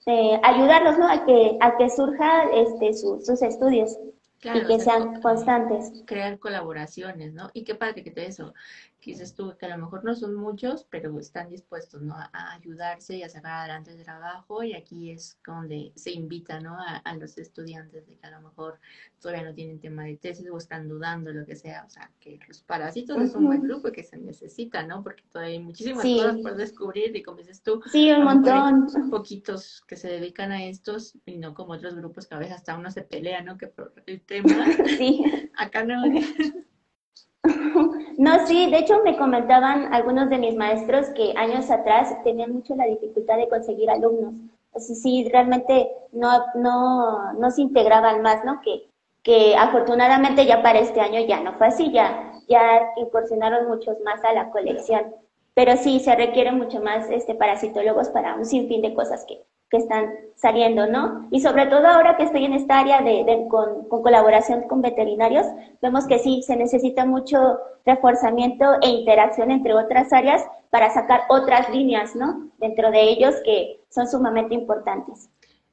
[SPEAKER 2] eh, ayudarlos ¿no? a que a que surja este sus estudios y que sean constantes.
[SPEAKER 1] crear colaboraciones no y qué padre que te eso que dices tú que a lo mejor no son muchos, pero están dispuestos ¿no? a, ayudarse y a sacar adelante el trabajo y aquí es donde se invita ¿no? a, los estudiantes de que a lo mejor todavía no tienen tema de tesis o están dudando, lo que sea, o sea, que los parásitos es un buen grupo que se necesita, ¿no? Porque todavía hay muchísimas cosas por descubrir y como dices tú,
[SPEAKER 2] sí, un montón.
[SPEAKER 1] poquitos que se dedican a estos y no como otros grupos que a veces hasta uno se pelea, ¿no? Que por el tema,
[SPEAKER 2] sí.
[SPEAKER 1] acá no.
[SPEAKER 2] No, sí, de hecho me comentaban algunos de mis maestros que años atrás tenían mucho la dificultad de conseguir alumnos. Así sí, realmente no, no, no se integraban más, ¿no? Que, que afortunadamente ya para este año ya no fue así, ya, ya incursionaron muchos más a la colección. Pero sí, se requiere mucho más este, parasitólogos para un sinfín de cosas que, que están saliendo, ¿no? Y sobre todo ahora que estoy en esta área de, con, colaboración con veterinarios, vemos que sí, se necesita mucho reforzamiento e interacción entre otras áreas para sacar otras líneas, ¿no? Dentro de ellos que son sumamente importantes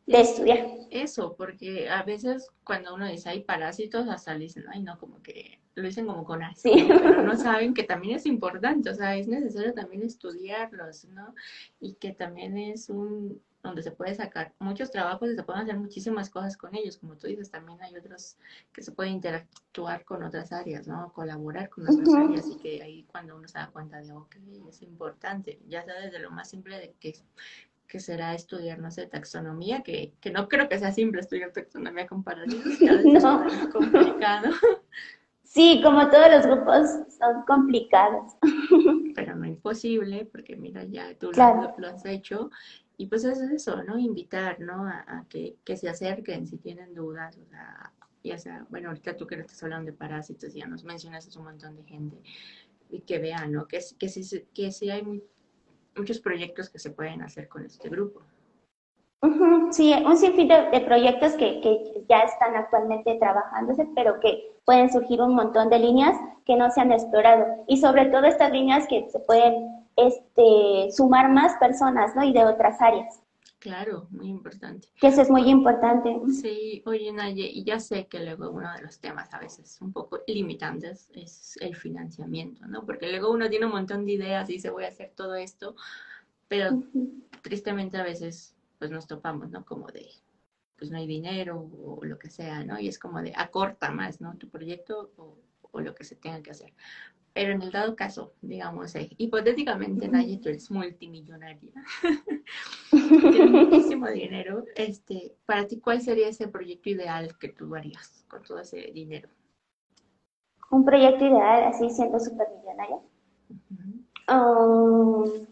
[SPEAKER 2] de estudiar.
[SPEAKER 1] Eso, porque a veces cuando uno dice hay parásitos, hasta le dicen, ay, no, como que lo dicen como con así, pero no saben que también es importante, o sea, es necesario también estudiarlos, ¿no? Y que también es un, donde se puede sacar muchos trabajos y se pueden hacer muchísimas cosas con ellos. Como tú dices, también hay otros que se pueden interactuar con otras áreas, ¿no? Colaborar con otras áreas y que ahí cuando uno se da cuenta de, ok, es importante, ya sea desde lo más simple de que, que será estudiar, no sé, taxonomía, que, que no creo que sea simple estudiar taxonomía comparativa, no. es complicado.
[SPEAKER 2] Sí, como todos los grupos son complicados.
[SPEAKER 1] Pero no imposible, porque mira, ya tú lo, lo, has hecho y pues es eso, ¿no? Invitar, ¿no? A, que, se acerquen si tienen dudas, o sea, ya sea, bueno, ahorita tú que no estás hablando de parásitos, ya nos mencionas un montón de gente, y que vean, ¿no? Que, que, sí, que sí hay muchos proyectos que se pueden hacer con este grupo.
[SPEAKER 2] Sí, un sinfín de, proyectos que, que, ya están actualmente trabajándose, pero que pueden surgir un montón de líneas que no se han explorado. Y sobre todo estas líneas que se pueden este, sumar más personas, ¿no? Y de otras áreas.
[SPEAKER 1] Claro, muy importante.
[SPEAKER 2] Que eso es muy importante.
[SPEAKER 1] Sí, oye Naye, y ya sé que luego uno de los temas a veces un poco limitantes es el financiamiento, ¿no? Porque luego uno tiene un montón de ideas y dice voy a hacer todo esto, pero tristemente a veces pues nos topamos, ¿no? Como de, pues no hay dinero o lo que sea, ¿no? Y es como de acorta más, ¿no? Tu proyecto o, o lo que se tenga que hacer. Pero en el dado caso, digamos, eh, hipotéticamente, Naye, tú eres multimillonaria, tienes muchísimo dinero. Este, para ti, ¿cuál sería ese proyecto ideal que tú harías con todo ese dinero?
[SPEAKER 2] Un proyecto ideal, así siendo supermillonaria. Um,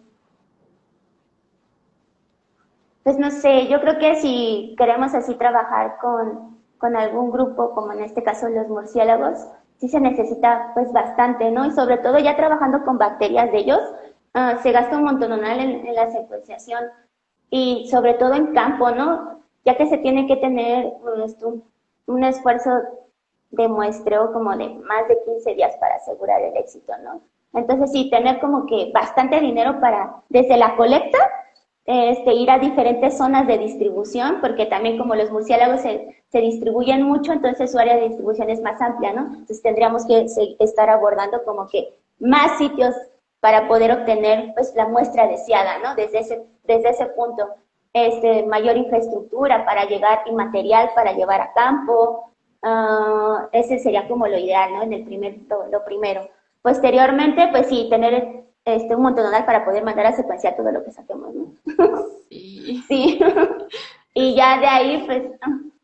[SPEAKER 2] pues no sé, yo creo que si queremos así trabajar con, con algún grupo, como en este caso los murciélagos, sí se necesita pues bastante, ¿no? Y sobre todo ya trabajando con bacterias de ellos, uh, se gasta un montón en, en, la secuenciación y sobre todo en campo, ¿no? Ya que se tiene que tener pues, un, un esfuerzo de muestreo como de más de 15 días para asegurar el éxito, ¿no? Entonces sí, tener como que bastante dinero para, desde la colecta este, ir a diferentes zonas de distribución, porque también como los murciélagos se, se, distribuyen mucho, entonces su área de distribución es más amplia, ¿no? Entonces tendríamos que estar abordando como que más sitios para poder obtener pues la muestra deseada, ¿no? Desde ese, desde ese punto, este, mayor infraestructura para llegar y material para llevar a campo, uh, ese sería como lo ideal, ¿no? En el primer, lo primero. Posteriormente, pues sí, tener este, un montonal para poder mandar a secuenciar todo lo que saquemos, ¿no? Sí. sí. y ya de ahí, pues,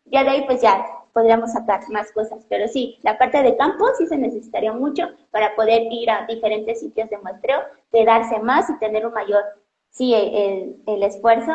[SPEAKER 2] ya de ahí, pues ya podríamos sacar más cosas. Pero sí, la parte de campo sí se necesitaría mucho para poder ir a diferentes sitios de muestreo, de darse más y tener un mayor, sí, el, el esfuerzo.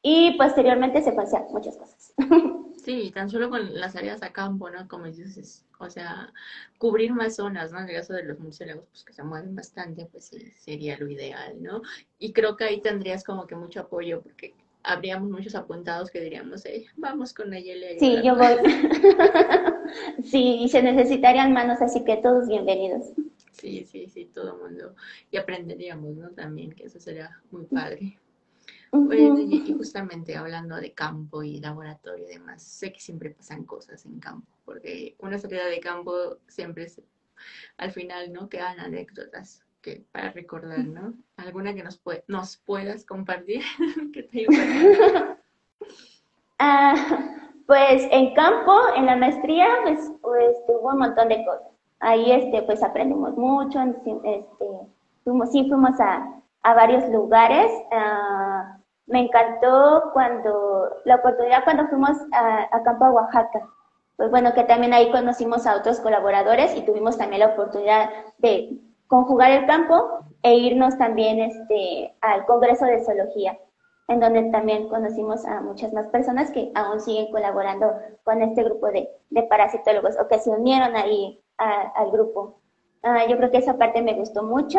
[SPEAKER 2] Y posteriormente secuenciar muchas cosas.
[SPEAKER 1] Sí, tan solo con las áreas a campo, ¿no? Como dices, o sea, cubrir más zonas, ¿no? En el caso de los murciélagos, pues que se mueven bastante, pues sí, sería lo ideal, ¿no? Y creo que ahí tendrías como que mucho apoyo, porque habríamos muchos apuntados que diríamos, eh, vamos con Nayeli.
[SPEAKER 2] Sí, yo voy. sí, y se necesitarían manos, así que todos bienvenidos.
[SPEAKER 1] Sí, sí, sí, todo el mundo. Y aprenderíamos, ¿no? También, que eso sería muy padre. Pues, y justamente hablando de campo y laboratorio y demás, sé que siempre pasan cosas en campo, porque una salida de campo siempre es, al final, ¿no? Quedan anécdotas que para recordar, ¿no? ¿Alguna que nos, nos puedas compartir? que te
[SPEAKER 2] ah, pues en campo, en la maestría, pues, pues hubo un montón de cosas. Ahí, este, pues aprendimos mucho, este, fuimos, sí fuimos a, a varios lugares. Uh, me encantó cuando, la oportunidad cuando fuimos a, a Campo Oaxaca. Pues bueno, que también ahí conocimos a otros colaboradores y tuvimos también la oportunidad de conjugar el campo e irnos también este, al Congreso de Zoología, en donde también conocimos a muchas más personas que aún siguen colaborando con este grupo de, de parasitólogos o que se unieron ahí al grupo. Ah, yo creo que esa parte me gustó mucho.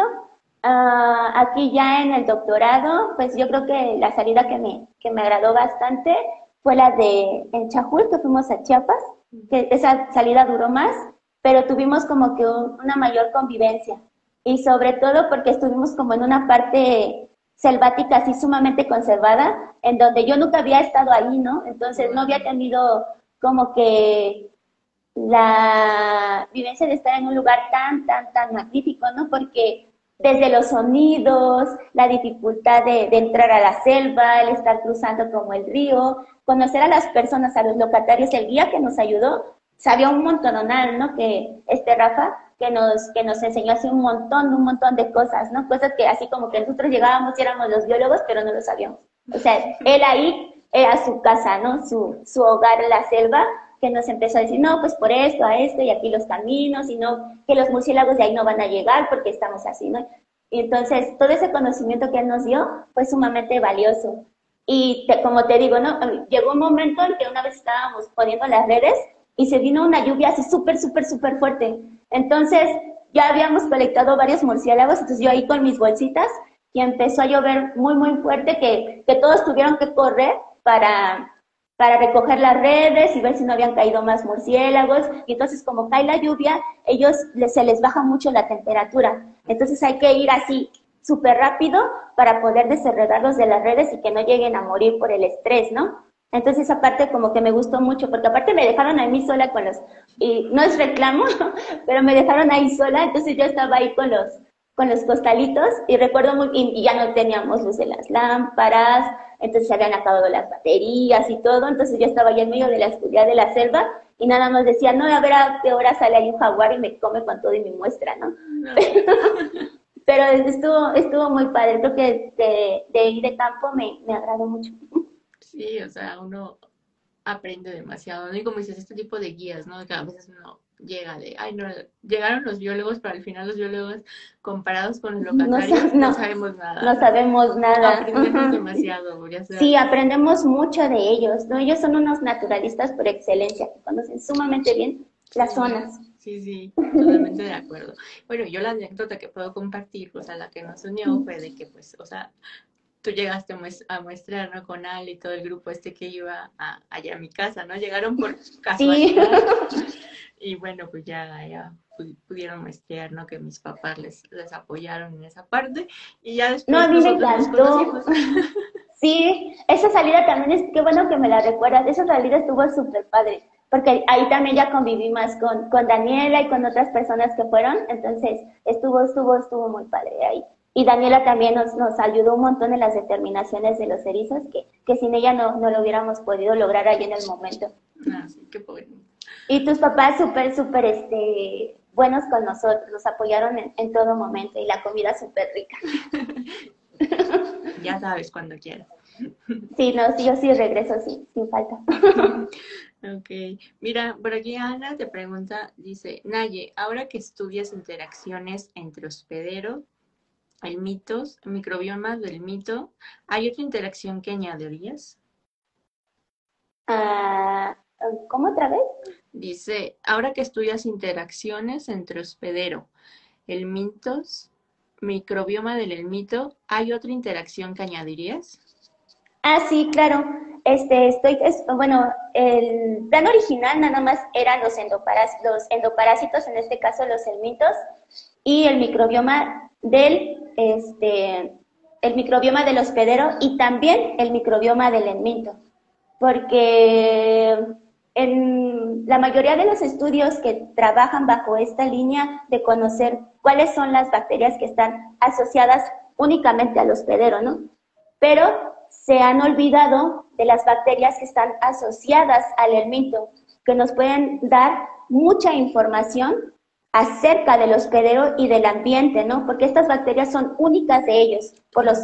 [SPEAKER 2] Uh, aquí ya en el doctorado, pues yo creo que la salida que me, que me agradó bastante fue la de en Chajul, que fuimos a Chiapas, que esa salida duró más, pero tuvimos como que una mayor convivencia. Y sobre todo porque estuvimos como en una parte selvática así sumamente conservada, en donde yo nunca había estado ahí, ¿no? Entonces no había tenido como que la vivencia de estar en un lugar tan, tan, tan magnífico, ¿no? Porque desde los sonidos, la dificultad de, entrar a la selva, el estar cruzando como el río, conocer a las personas, a los locatarios, el guía que nos ayudó, sabía un montonal, ¿no? Que este Rafa, que nos, que nos enseñó así un montón, un montón de cosas, ¿no? Cosas que así como que nosotros llegábamos y éramos los biólogos, pero no lo sabíamos. O sea, él ahí era su casa, ¿no? Su, su hogar, la selva, que nos empezó a decir, no, pues por esto, a esto, y aquí los caminos, y no, que los murciélagos de ahí no van a llegar porque estamos así, ¿no? Y entonces, todo ese conocimiento que él nos dio fue sumamente valioso. Y como te digo, ¿no? Llegó un momento en que una vez estábamos poniendo las redes y se vino una lluvia así súper, súper, súper fuerte. Entonces, ya habíamos colectado varios murciélagos, entonces yo ahí con mis bolsitas y empezó a llover muy, muy fuerte que, que todos tuvieron que correr para, para recoger las redes y ver si no habían caído más murciélagos. Y entonces, como cae la lluvia, ellos se les baja mucho la temperatura. Entonces hay que ir así súper rápido para poder desenredarlos de las redes y que no lleguen a morir por el estrés, ¿no? Entonces esa parte como que me gustó mucho, porque aparte me dejaron a mí sola con los, y no es reclamo, pero me dejaron ahí sola, entonces yo estaba ahí con los, con los costalitos y recuerdo muy, y, ya no teníamos luz de las lámparas, entonces se habían acabado las baterías y todo, entonces yo estaba ahí en medio de la oscuridad de la selva y nada más decía, no, a ver a qué hora sale ahí un jaguar y me come con todo y mi muestra, ¿no? Pero estuvo, estuvo muy padre, creo que de, de ir de campo me, me agradó mucho.
[SPEAKER 1] Sí, o sea, uno aprende demasiado, ¿no? Y como dices, este tipo de guías, ¿no? Que a veces uno llega de, ay, no, llegaron los biólogos, pero al final los biólogos, comparados con los locatarios, no, sabemos nada.
[SPEAKER 2] No sabemos nada.
[SPEAKER 1] Aprendemos demasiado.
[SPEAKER 2] Sí, aprendemos mucho de ellos, ¿no? Ellos son unos naturalistas por excelencia, que conocen sumamente bien las zonas.
[SPEAKER 1] Sí, sí, totalmente de acuerdo. Bueno, yo la anécdota que puedo compartir, o sea, la que nos unió fue de que, pues, o sea, tú llegaste a muestrar, ¿no? Con Al y todo el grupo este que iba a, allá a mi casa, ¿no? Llegaron por casualidad. Y bueno, pues ya, ya pudieron muestrear, ¿no? Que mis papás les, les apoyaron en esa parte. Y ya después...
[SPEAKER 2] No, a mí me encantó. Sí, esa salida también es, qué bueno que me la recuerdas, esa salida estuvo súper padre, porque ahí también ya conviví más con, con Daniela y con otras personas que fueron, entonces estuvo, estuvo, estuvo muy padre ahí. Y Daniela también nos, nos ayudó un montón en las determinaciones de los erizos, que, que sin ella no, no lo hubiéramos podido lograr ahí en el momento.
[SPEAKER 1] Ah, sí, qué bueno.
[SPEAKER 2] Y tus papás súper, súper, este, buenos con nosotros, nos apoyaron en, en todo momento y la comida súper rica.
[SPEAKER 1] ya sabes, cuando quieras.
[SPEAKER 2] Sí, no, sí, yo sí regreso, sí, sin falta.
[SPEAKER 1] ok, mira, por aquí Ana te pregunta, dice, Naye, ahora que estudias interacciones entre hospedero, el mitos, microbiomas del mito, ¿hay otra interacción que añadirías?
[SPEAKER 2] Ah, ¿Cómo otra vez?
[SPEAKER 1] Dice, ahora que estudias interacciones entre hospedero, el mitos, microbioma del elmito, ¿hay otra interacción que añadirías?
[SPEAKER 2] Ah, sí, claro. Este, estoy, bueno, el plan original nada más eran los, los endoparásitos, en este caso los elmitos, y el microbioma del, este, el microbioma del hospedero y también el microbioma del elmito. Porque en la mayoría de los estudios que trabajan bajo esta línea de conocer cuáles son las bacterias que están asociadas únicamente al hospedero, ¿no? Pero se han olvidado de las bacterias que están asociadas al hermito, que nos pueden dar mucha información acerca del hospedero y del ambiente, ¿no? Porque estas bacterias son únicas de ellos, por los,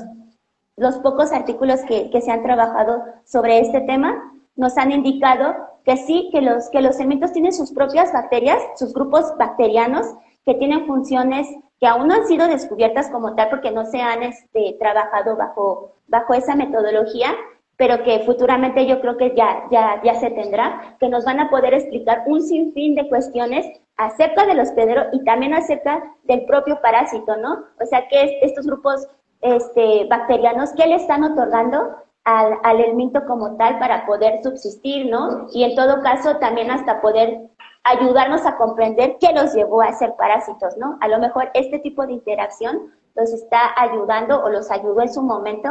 [SPEAKER 2] los pocos artículos que, que se han trabajado sobre este tema, nos han indicado que sí, que los, que los elementos tienen sus propias bacterias, sus grupos bacterianos, que tienen funciones que aún no han sido descubiertas como tal porque no se han este, trabajado bajo, bajo esa metodología, pero que futuramente yo creo que ya, ya, ya se tendrá, que nos van a poder explicar un sinfín de cuestiones acerca del hospedero y también acerca del propio parásito, ¿no? O sea, que estos grupos este, bacterianos, ¿qué le están otorgando al, al como tal para poder subsistir, ¿no? Y en todo caso también hasta poder ayudarnos a comprender qué los llevó a ser parásitos, ¿no? A lo mejor este tipo de interacción los está ayudando o los ayudó en su momento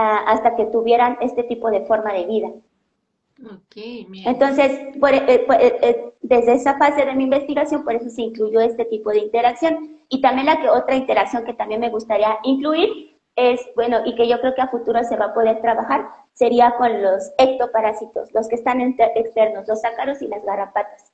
[SPEAKER 2] hasta que tuvieran este tipo de forma de vida.
[SPEAKER 1] Okay,
[SPEAKER 2] Entonces, por, eh, eh, eh, desde esa fase de mi investigación, por eso se incluyó este tipo de interacción. Y también la que otra interacción que también me gustaría incluir es, bueno, y que yo creo que a futuro se va a poder trabajar, sería con los ectoparásitos, los que están externos, los ácaros y las garrapatas,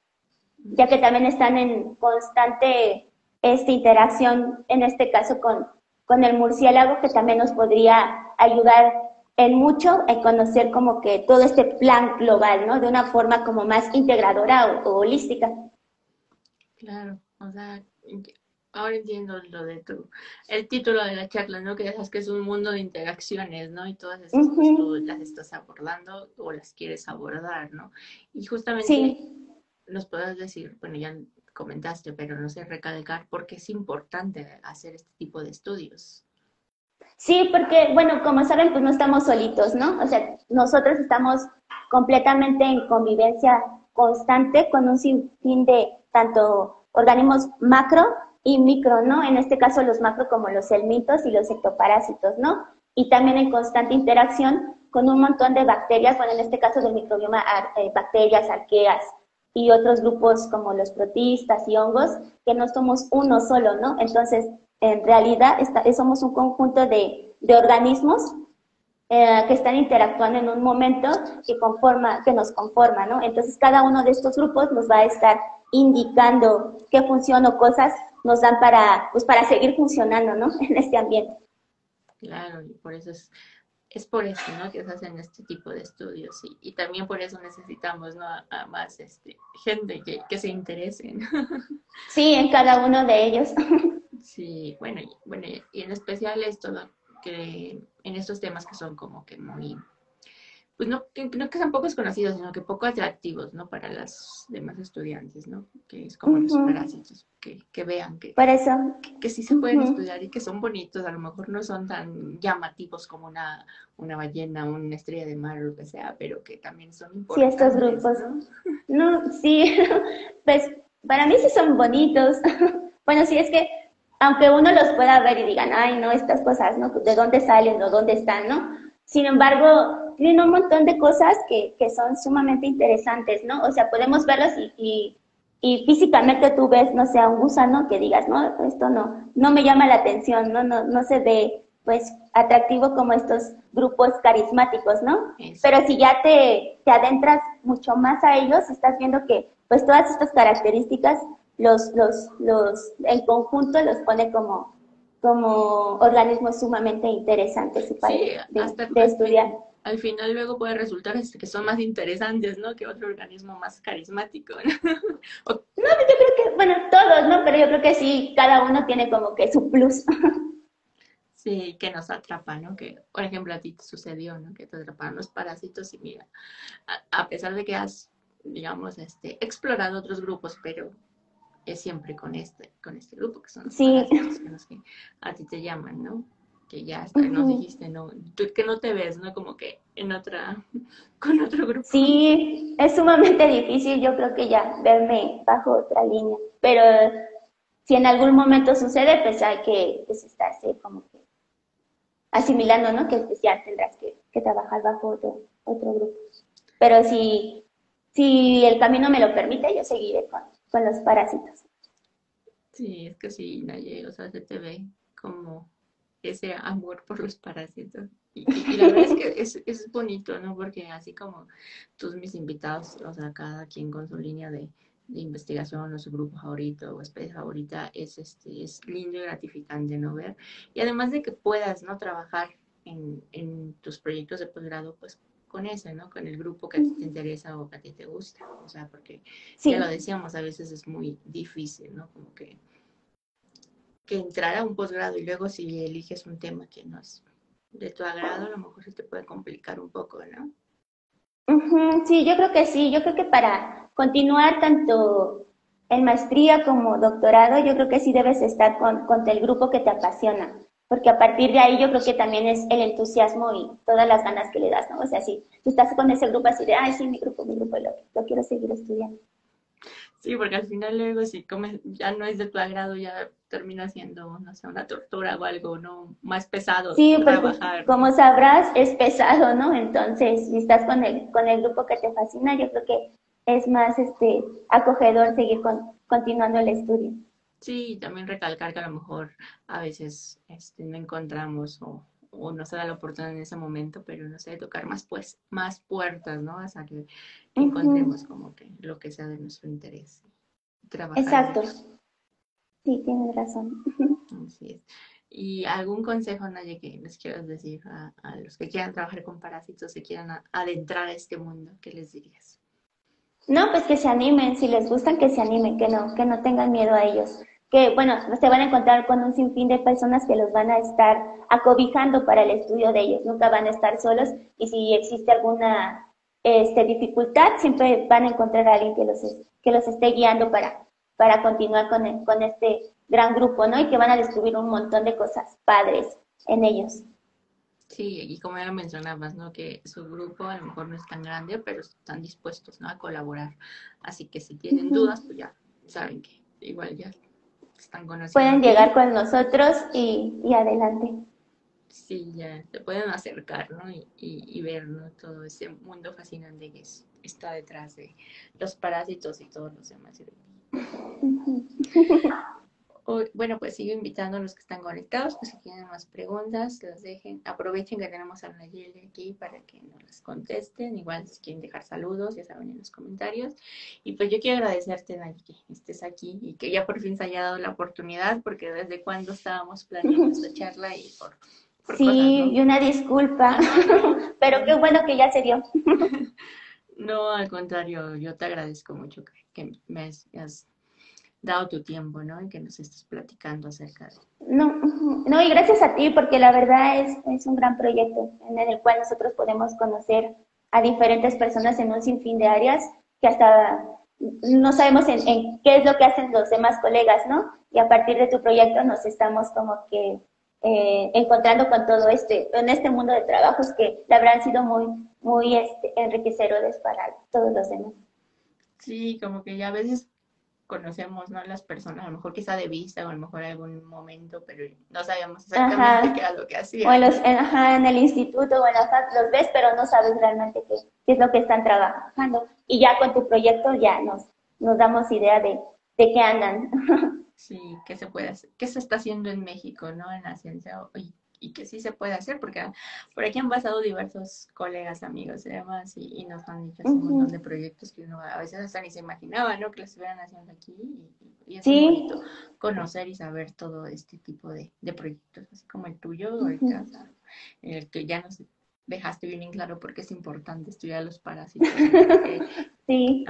[SPEAKER 2] ya que también están en constante esta interacción, en este caso con, con el murciélago, que también nos podría ayudar en mucho en conocer como que todo este plan global, ¿no? De una forma como más integradora o, o holística.
[SPEAKER 1] Claro, o sea, ahora entiendo lo de tu, el título de la charla, ¿no? Que sabes que es un mundo de interacciones, ¿no? Y todas esas cosas tú las estás abordando o las quieres abordar, ¿no? Y justamente nos puedas decir, bueno, ya comentaste, pero no sé recalcar por qué es importante hacer este tipo de estudios.
[SPEAKER 2] Sí, porque, bueno, como saben, pues no estamos solitos, ¿no? O sea, nosotros estamos completamente en convivencia constante con un sinfín de tanto organismos macro y micro, ¿no? En este caso los macro como los elmitos y los ectoparásitos, ¿no? Y también en constante interacción con un montón de bacterias, bueno, en este caso del microbioma, eh, bacterias, arqueas y otros grupos como los protistas y hongos, que no somos uno solo, ¿no? Entonces, en realidad somos un conjunto de, de organismos eh, que están interactuando en un momento que, conforma, que nos conforma, ¿no? Entonces, cada uno de estos grupos nos va a estar indicando qué función o cosas nos dan para, pues, para seguir funcionando, ¿no? En este ambiente.
[SPEAKER 1] Claro, y por eso es, es por eso, ¿no? Que se hacen este tipo de estudios y, y también por eso necesitamos, ¿no? A, más este, gente que, que se interesen.
[SPEAKER 2] Sí, en cada uno de ellos.
[SPEAKER 1] Sí, bueno, y, bueno, y en especial esto, que en estos temas que son como que muy pues no que, no que sean pocos conocidos, sino que poco atractivos, ¿no? Para las demás estudiantes, ¿no? Que es como los parásitos, que, que vean que,
[SPEAKER 2] eso.
[SPEAKER 1] que, sí se pueden estudiar y que son bonitos, a lo mejor no son tan llamativos como una, una ballena, una estrella de mar o lo que sea, pero que también son importantes.
[SPEAKER 2] Sí, estos grupos. No, no sí, pues para mí sí son bonitos. bueno, sí es que aunque uno los pueda ver y digan, ay, no, estas cosas, ¿no? ¿De dónde salen o dónde están, no? Sin embargo, tienen un montón de cosas que, que son sumamente interesantes, ¿no? O sea, podemos verlos y, y, físicamente tú ves, no sé, a un gusano que digas, no, esto no, no me llama la atención, no, no, no se ve, pues, atractivo como estos grupos carismáticos, ¿no? Pero si ya te, te adentras mucho más a ellos, estás viendo que, pues, todas estas características los, los, los, en conjunto los pone como, como organismos sumamente interesantes y de, estudiar.
[SPEAKER 1] Al final luego puede resultar este, que son más interesantes, ¿no? Que otro organismo más carismático, ¿no?
[SPEAKER 2] no, yo creo que, bueno, todos, ¿no? Pero yo creo que sí, cada uno tiene como que su plus.
[SPEAKER 1] Sí, que nos atrapa, ¿no? Que, por ejemplo, a ti te sucedió, ¿no? Que te atraparon los parásitos y mira, a, pesar de que has, digamos, este, explorado otros grupos, pero es siempre con este, con este grupo, que son los que a ti te llaman, ¿no? Que ya hasta nos dijiste, no, que no te ves, ¿no? Como que en otra, con otro grupo.
[SPEAKER 2] Sí, es sumamente difícil, yo creo que ya verme bajo otra línea, pero si en algún momento sucede, pues hay que pues, estarse como que asimilando, ¿no? Que pues, ya tendrás que, que trabajar bajo otro, otro grupo. Pero si, si el camino me lo permite, yo seguiré con, con los parásitos.
[SPEAKER 1] Sí, es que sí, Naye, o sea, se te ve como ese amor por los parásitos. Y, la verdad es que es, es, bonito, ¿no? Porque así como todos mis invitados, o sea, cada quien con su línea de, de investigación o su grupo favorito o especie favorita, es, este, es lindo y gratificante, ¿no? Ver. Y además de que puedas, ¿no? Trabajar en, en tus proyectos de posgrado, pues con ese, ¿no? Con el grupo que a ti te interesa o que a ti te gusta. O sea, porque ya lo decíamos, a veces es muy difícil, ¿no? Como que, que entrar a un posgrado y luego si eliges un tema que no es de tu agrado, a lo mejor se te puede complicar un poco, ¿no?
[SPEAKER 2] Sí, yo creo que sí. Yo creo que para continuar tanto en maestría como doctorado, yo creo que sí debes estar con, con el grupo que te apasiona porque a partir de ahí yo creo que también es el entusiasmo y todas las ganas que le das, ¿no? O sea, si tú estás con ese grupo así de, ay, sí, mi grupo, mi grupo, lo, quiero seguir estudiando.
[SPEAKER 1] Sí, porque al final luego si comes, ya no es de tu agrado, ya termina siendo, no sé, una tortura o algo, ¿no? Más pesado
[SPEAKER 2] sí, trabajar. como sabrás, es pesado, ¿no? Entonces, si estás con el, con el grupo que te fascina, yo creo que es más este acogedor seguir con, continuando el estudio.
[SPEAKER 1] Sí, también recalcar que a lo mejor a veces este, no encontramos o, o, no se da la oportunidad en ese momento, pero no sé, tocar más pues más puertas, ¿no? Hasta que encontremos como que lo que sea de nuestro interés.
[SPEAKER 2] Trabajar Exacto. Sí, tienes razón.
[SPEAKER 1] Así es. ¿Y algún consejo, Naye, que les quieras decir a, a, los que quieran trabajar con parásitos, se quieran adentrar a este mundo? ¿Qué les dirías?
[SPEAKER 2] No, pues que se animen, si les gustan, que se animen, que no, que no tengan miedo a ellos. Que, bueno, se van a encontrar con un sinfín de personas que los van a estar acobijando para el estudio de ellos. Nunca van a estar solos y si existe alguna este, dificultad, siempre van a encontrar a alguien que los, que los esté guiando para, para continuar con, con este gran grupo, ¿no? Y que van a descubrir un montón de cosas padres en ellos.
[SPEAKER 1] Sí, y como ya lo mencionabas, ¿no? Que su grupo a lo mejor no es tan grande, pero están dispuestos, ¿no? A colaborar. Así que si tienen dudas, pues ya saben que igual ya están conociendo.
[SPEAKER 2] Pueden llegar con nosotros y, y adelante.
[SPEAKER 1] Sí, ya se pueden acercar, ¿no? Y, y, ver, ¿no? Todo ese mundo fascinante que está detrás de los parásitos y todos los demás. bueno, pues sigo invitando a los que están conectados, pues si tienen más preguntas, las dejen, aprovechen que tenemos a Nayeli aquí para que nos las contesten, igual si quieren dejar saludos, ya saben en los comentarios. Y pues yo quiero agradecerte, Nayeli, que estés aquí y que ya por fin se haya dado la oportunidad, porque desde cuando estábamos planeando esta charla y por...
[SPEAKER 2] sí, y una disculpa, pero qué bueno que ya se dio.
[SPEAKER 1] no, al contrario, yo te agradezco mucho que, me has dado tu tiempo, ¿no? Y que nos estés platicando acerca de...
[SPEAKER 2] No, no, y gracias a ti, porque la verdad es, es un gran proyecto en el cual nosotros podemos conocer a diferentes personas en un sinfín de áreas que hasta no sabemos en, qué es lo que hacen los demás colegas, ¿no? Y a partir de tu proyecto nos estamos como que eh, encontrando con todo este, en este mundo de trabajos que la han sido muy, muy este, enriquecedores para todos los demás.
[SPEAKER 1] Sí, como que ya a veces conocemos, ¿no? Las personas, a lo mejor quizá de vista o a lo mejor algún momento, pero no sabíamos exactamente qué era lo que hacían.
[SPEAKER 2] O en, los, en, el instituto o en la los ves, pero no sabes realmente qué, qué, es lo que están trabajando. Y ya con tu proyecto ya nos, nos damos idea de, de qué andan.
[SPEAKER 1] Sí, qué se puede hacer, qué se está haciendo en México, ¿no? En la ciencia y, y que sí se puede hacer, porque por aquí han pasado diversos colegas, amigos y demás, y, nos han dicho un montón de proyectos que uno a veces hasta ni se imaginaba, ¿no? Que los estuvieran haciendo aquí, y, es bonito conocer y saber todo este tipo de, de proyectos, así como el tuyo, ahorita, en el que ya nos dejaste bien en claro porque es importante estudiar los parásitos. sí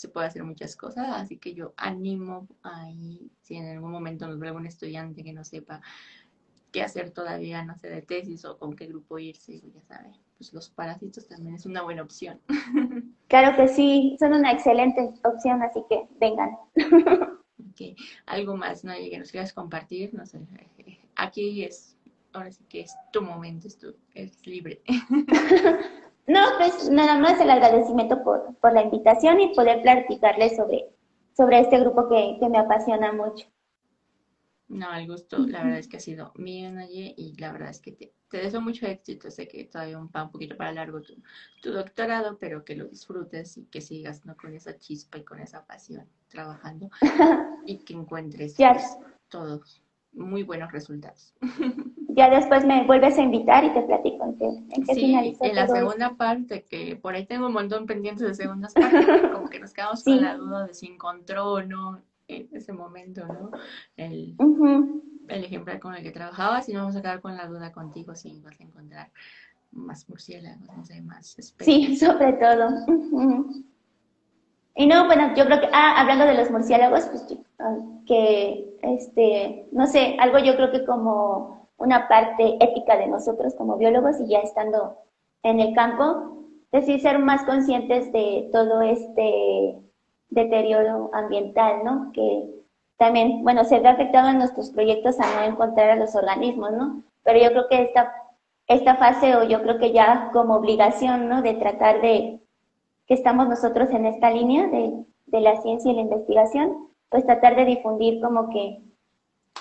[SPEAKER 1] se puede hacer muchas cosas, así que yo animo ahí, si en algún momento nos ve algún estudiante que no sepa qué hacer todavía, no sé, de tesis o con qué grupo irse, ya sabe, pues los parásitos también es una buena opción.
[SPEAKER 2] Claro que sí, son una excelente opción, así que vengan.
[SPEAKER 1] Okay. Algo más, ¿no? que nos quieras compartir, no sé, aquí es, ahora sí que es tu momento, es, tu, es libre.
[SPEAKER 2] No, pues nada más el agradecimiento por, por la invitación y poder platicarles sobre, sobre este grupo que, que me apasiona mucho.
[SPEAKER 1] No, el gusto, la verdad es que ha sido mío, Naye, y la verdad es que te, te, deseo mucho éxito. Sé que todavía va un poquito para largo tu, tu, doctorado, pero que lo disfrutes y que sigas ¿no? con esa chispa y con esa pasión trabajando y que encuentres pues, todos muy buenos resultados.
[SPEAKER 2] Ya después me vuelves a invitar y te platico en qué,
[SPEAKER 1] sí, En la segunda parte, que por ahí tengo un montón pendientes de segundas partes, como que nos quedamos con la duda de si encontró o no en ese momento, ¿no? El, el ejemplo con el que trabajabas y no vamos a quedar con la duda contigo si vas a encontrar más murciélagos, no sé, más
[SPEAKER 2] especies. Sí, sobre todo. Y no, bueno, yo creo que, ah, hablando de los murciélagos, pues ah, que, este, no sé, algo yo creo que como una parte ética de nosotros como biólogos y ya estando en el campo, es decir, ser más conscientes de todo este deterioro ambiental, ¿no? Que también, bueno, se ve afectado en nuestros proyectos a no encontrar a los organismos, ¿no? Pero yo creo que esta, esta fase, o yo creo que ya como obligación, ¿no? De tratar de que estamos nosotros en esta línea de, la ciencia y la investigación, pues tratar de difundir como que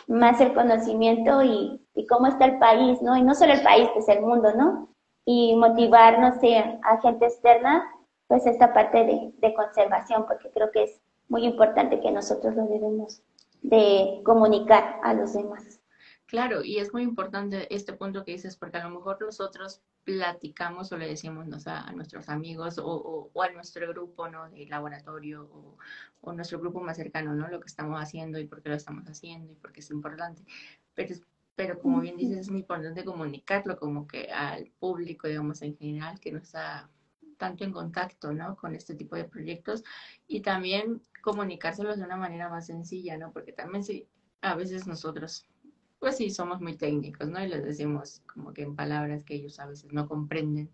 [SPEAKER 2] más el conocimiento y, cómo está el país, ¿no? Y no solo el país, pues el mundo, ¿no? Y motivar, no sé, a gente externa, pues esta parte de, de conservación, porque creo que es muy importante que nosotros lo debemos de comunicar a los demás.
[SPEAKER 1] Claro, y es muy importante este punto que dices, porque a lo mejor nosotros platicamos o le decimos a, nuestros amigos o, o, a nuestro grupo ¿no? de laboratorio o, o, nuestro grupo más cercano, ¿no? Lo que estamos haciendo y por qué lo estamos haciendo y por qué es importante. Pero, pero como bien dices, es muy importante comunicarlo como que al público, digamos, en general, que no está tanto en contacto, ¿no? Con este tipo de proyectos y también comunicárselos de una manera más sencilla, ¿no? Porque también si a veces nosotros pues sí, somos muy técnicos, ¿no? Y les decimos como que en palabras que ellos a veces no comprenden.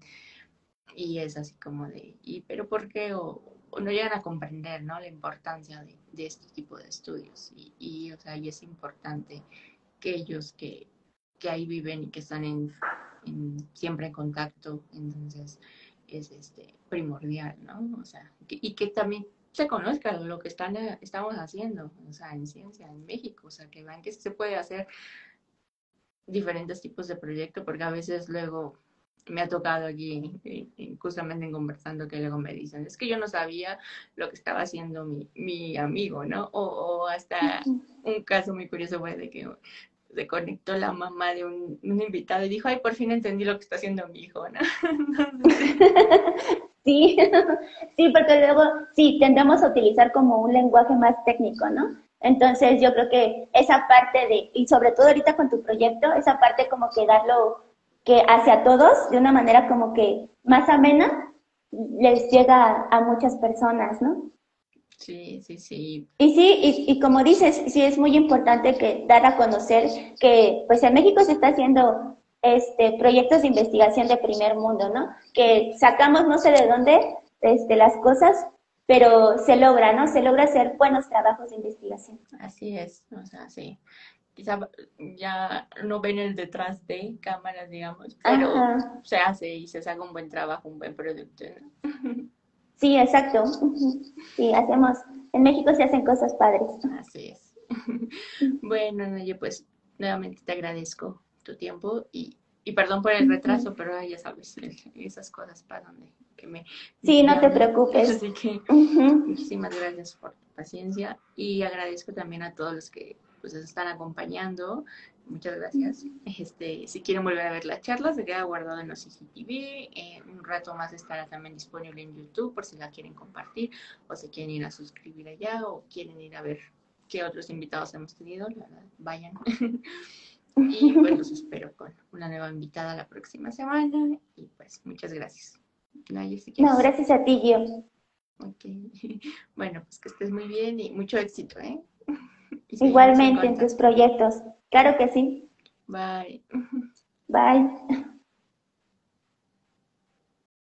[SPEAKER 1] Y es así como de, ¿y pero por qué? O, no llegan a comprender, ¿no? La importancia de, de este tipo de estudios. Y, y, o sea, y es importante que ellos que, que ahí viven y que están en, siempre en contacto, entonces es este primordial, ¿no? O sea, y que también se conozca lo que están, estamos haciendo, o sea, en ciencia, en México, o sea, que vean que se puede hacer diferentes tipos de proyectos, porque a veces luego me ha tocado aquí, justamente en conversando, que luego me dicen, es que yo no sabía lo que estaba haciendo mi, mi amigo, ¿no? O, hasta un caso muy curioso fue de que se conectó la mamá de un, invitado y dijo, ay, por fin entendí lo que está haciendo mi hijo, ¿no?
[SPEAKER 2] Sí, sí, porque luego sí tendemos a utilizar como un lenguaje más técnico, ¿no? Entonces yo creo que esa parte de, y sobre todo ahorita con tu proyecto, esa parte como que darlo que hacia todos de una manera como que más amena, les llega a, muchas personas, ¿no?
[SPEAKER 1] Sí, sí, sí.
[SPEAKER 2] Y sí, y, y, como dices, sí es muy importante que dar a conocer que pues en México se está haciendo este, proyectos de investigación de primer mundo, ¿no? Que sacamos no sé de dónde este, las cosas, pero se logra, ¿no? Se logra hacer buenos trabajos de investigación.
[SPEAKER 1] Así es, o sea, sí. Quizá ya no ven el detrás de cámaras, digamos, pero se hace y se saca un buen trabajo, un buen producto,
[SPEAKER 2] Sí, exacto. Sí, hacemos en México se hacen cosas padres.
[SPEAKER 1] Así es. bueno, Naye, pues nuevamente te agradezco tu tiempo y, y perdón por el retraso, pero ya sabes, esas cosas para donde que me...
[SPEAKER 2] Sí, no te preocupes.
[SPEAKER 1] Así que muchísimas gracias por tu paciencia y agradezco también a todos los que pues están acompañando. Muchas gracias. Este, si quieren volver a ver la charla, se queda guardado en los CCTV. Eh, un rato más estará también disponible en YouTube por si la quieren compartir o si quieren ir a suscribir allá o quieren ir a ver qué otros invitados hemos tenido. La verdad, vayan. y pues los espero con una nueva invitada la próxima semana. Y pues muchas gracias.
[SPEAKER 2] no, gracias a ti, Gio.
[SPEAKER 1] Ok. Bueno, pues que estés muy bien y mucho éxito, ¿eh?
[SPEAKER 2] Igualmente en tus proyectos. Claro que sí.
[SPEAKER 1] Bye.
[SPEAKER 2] Bye.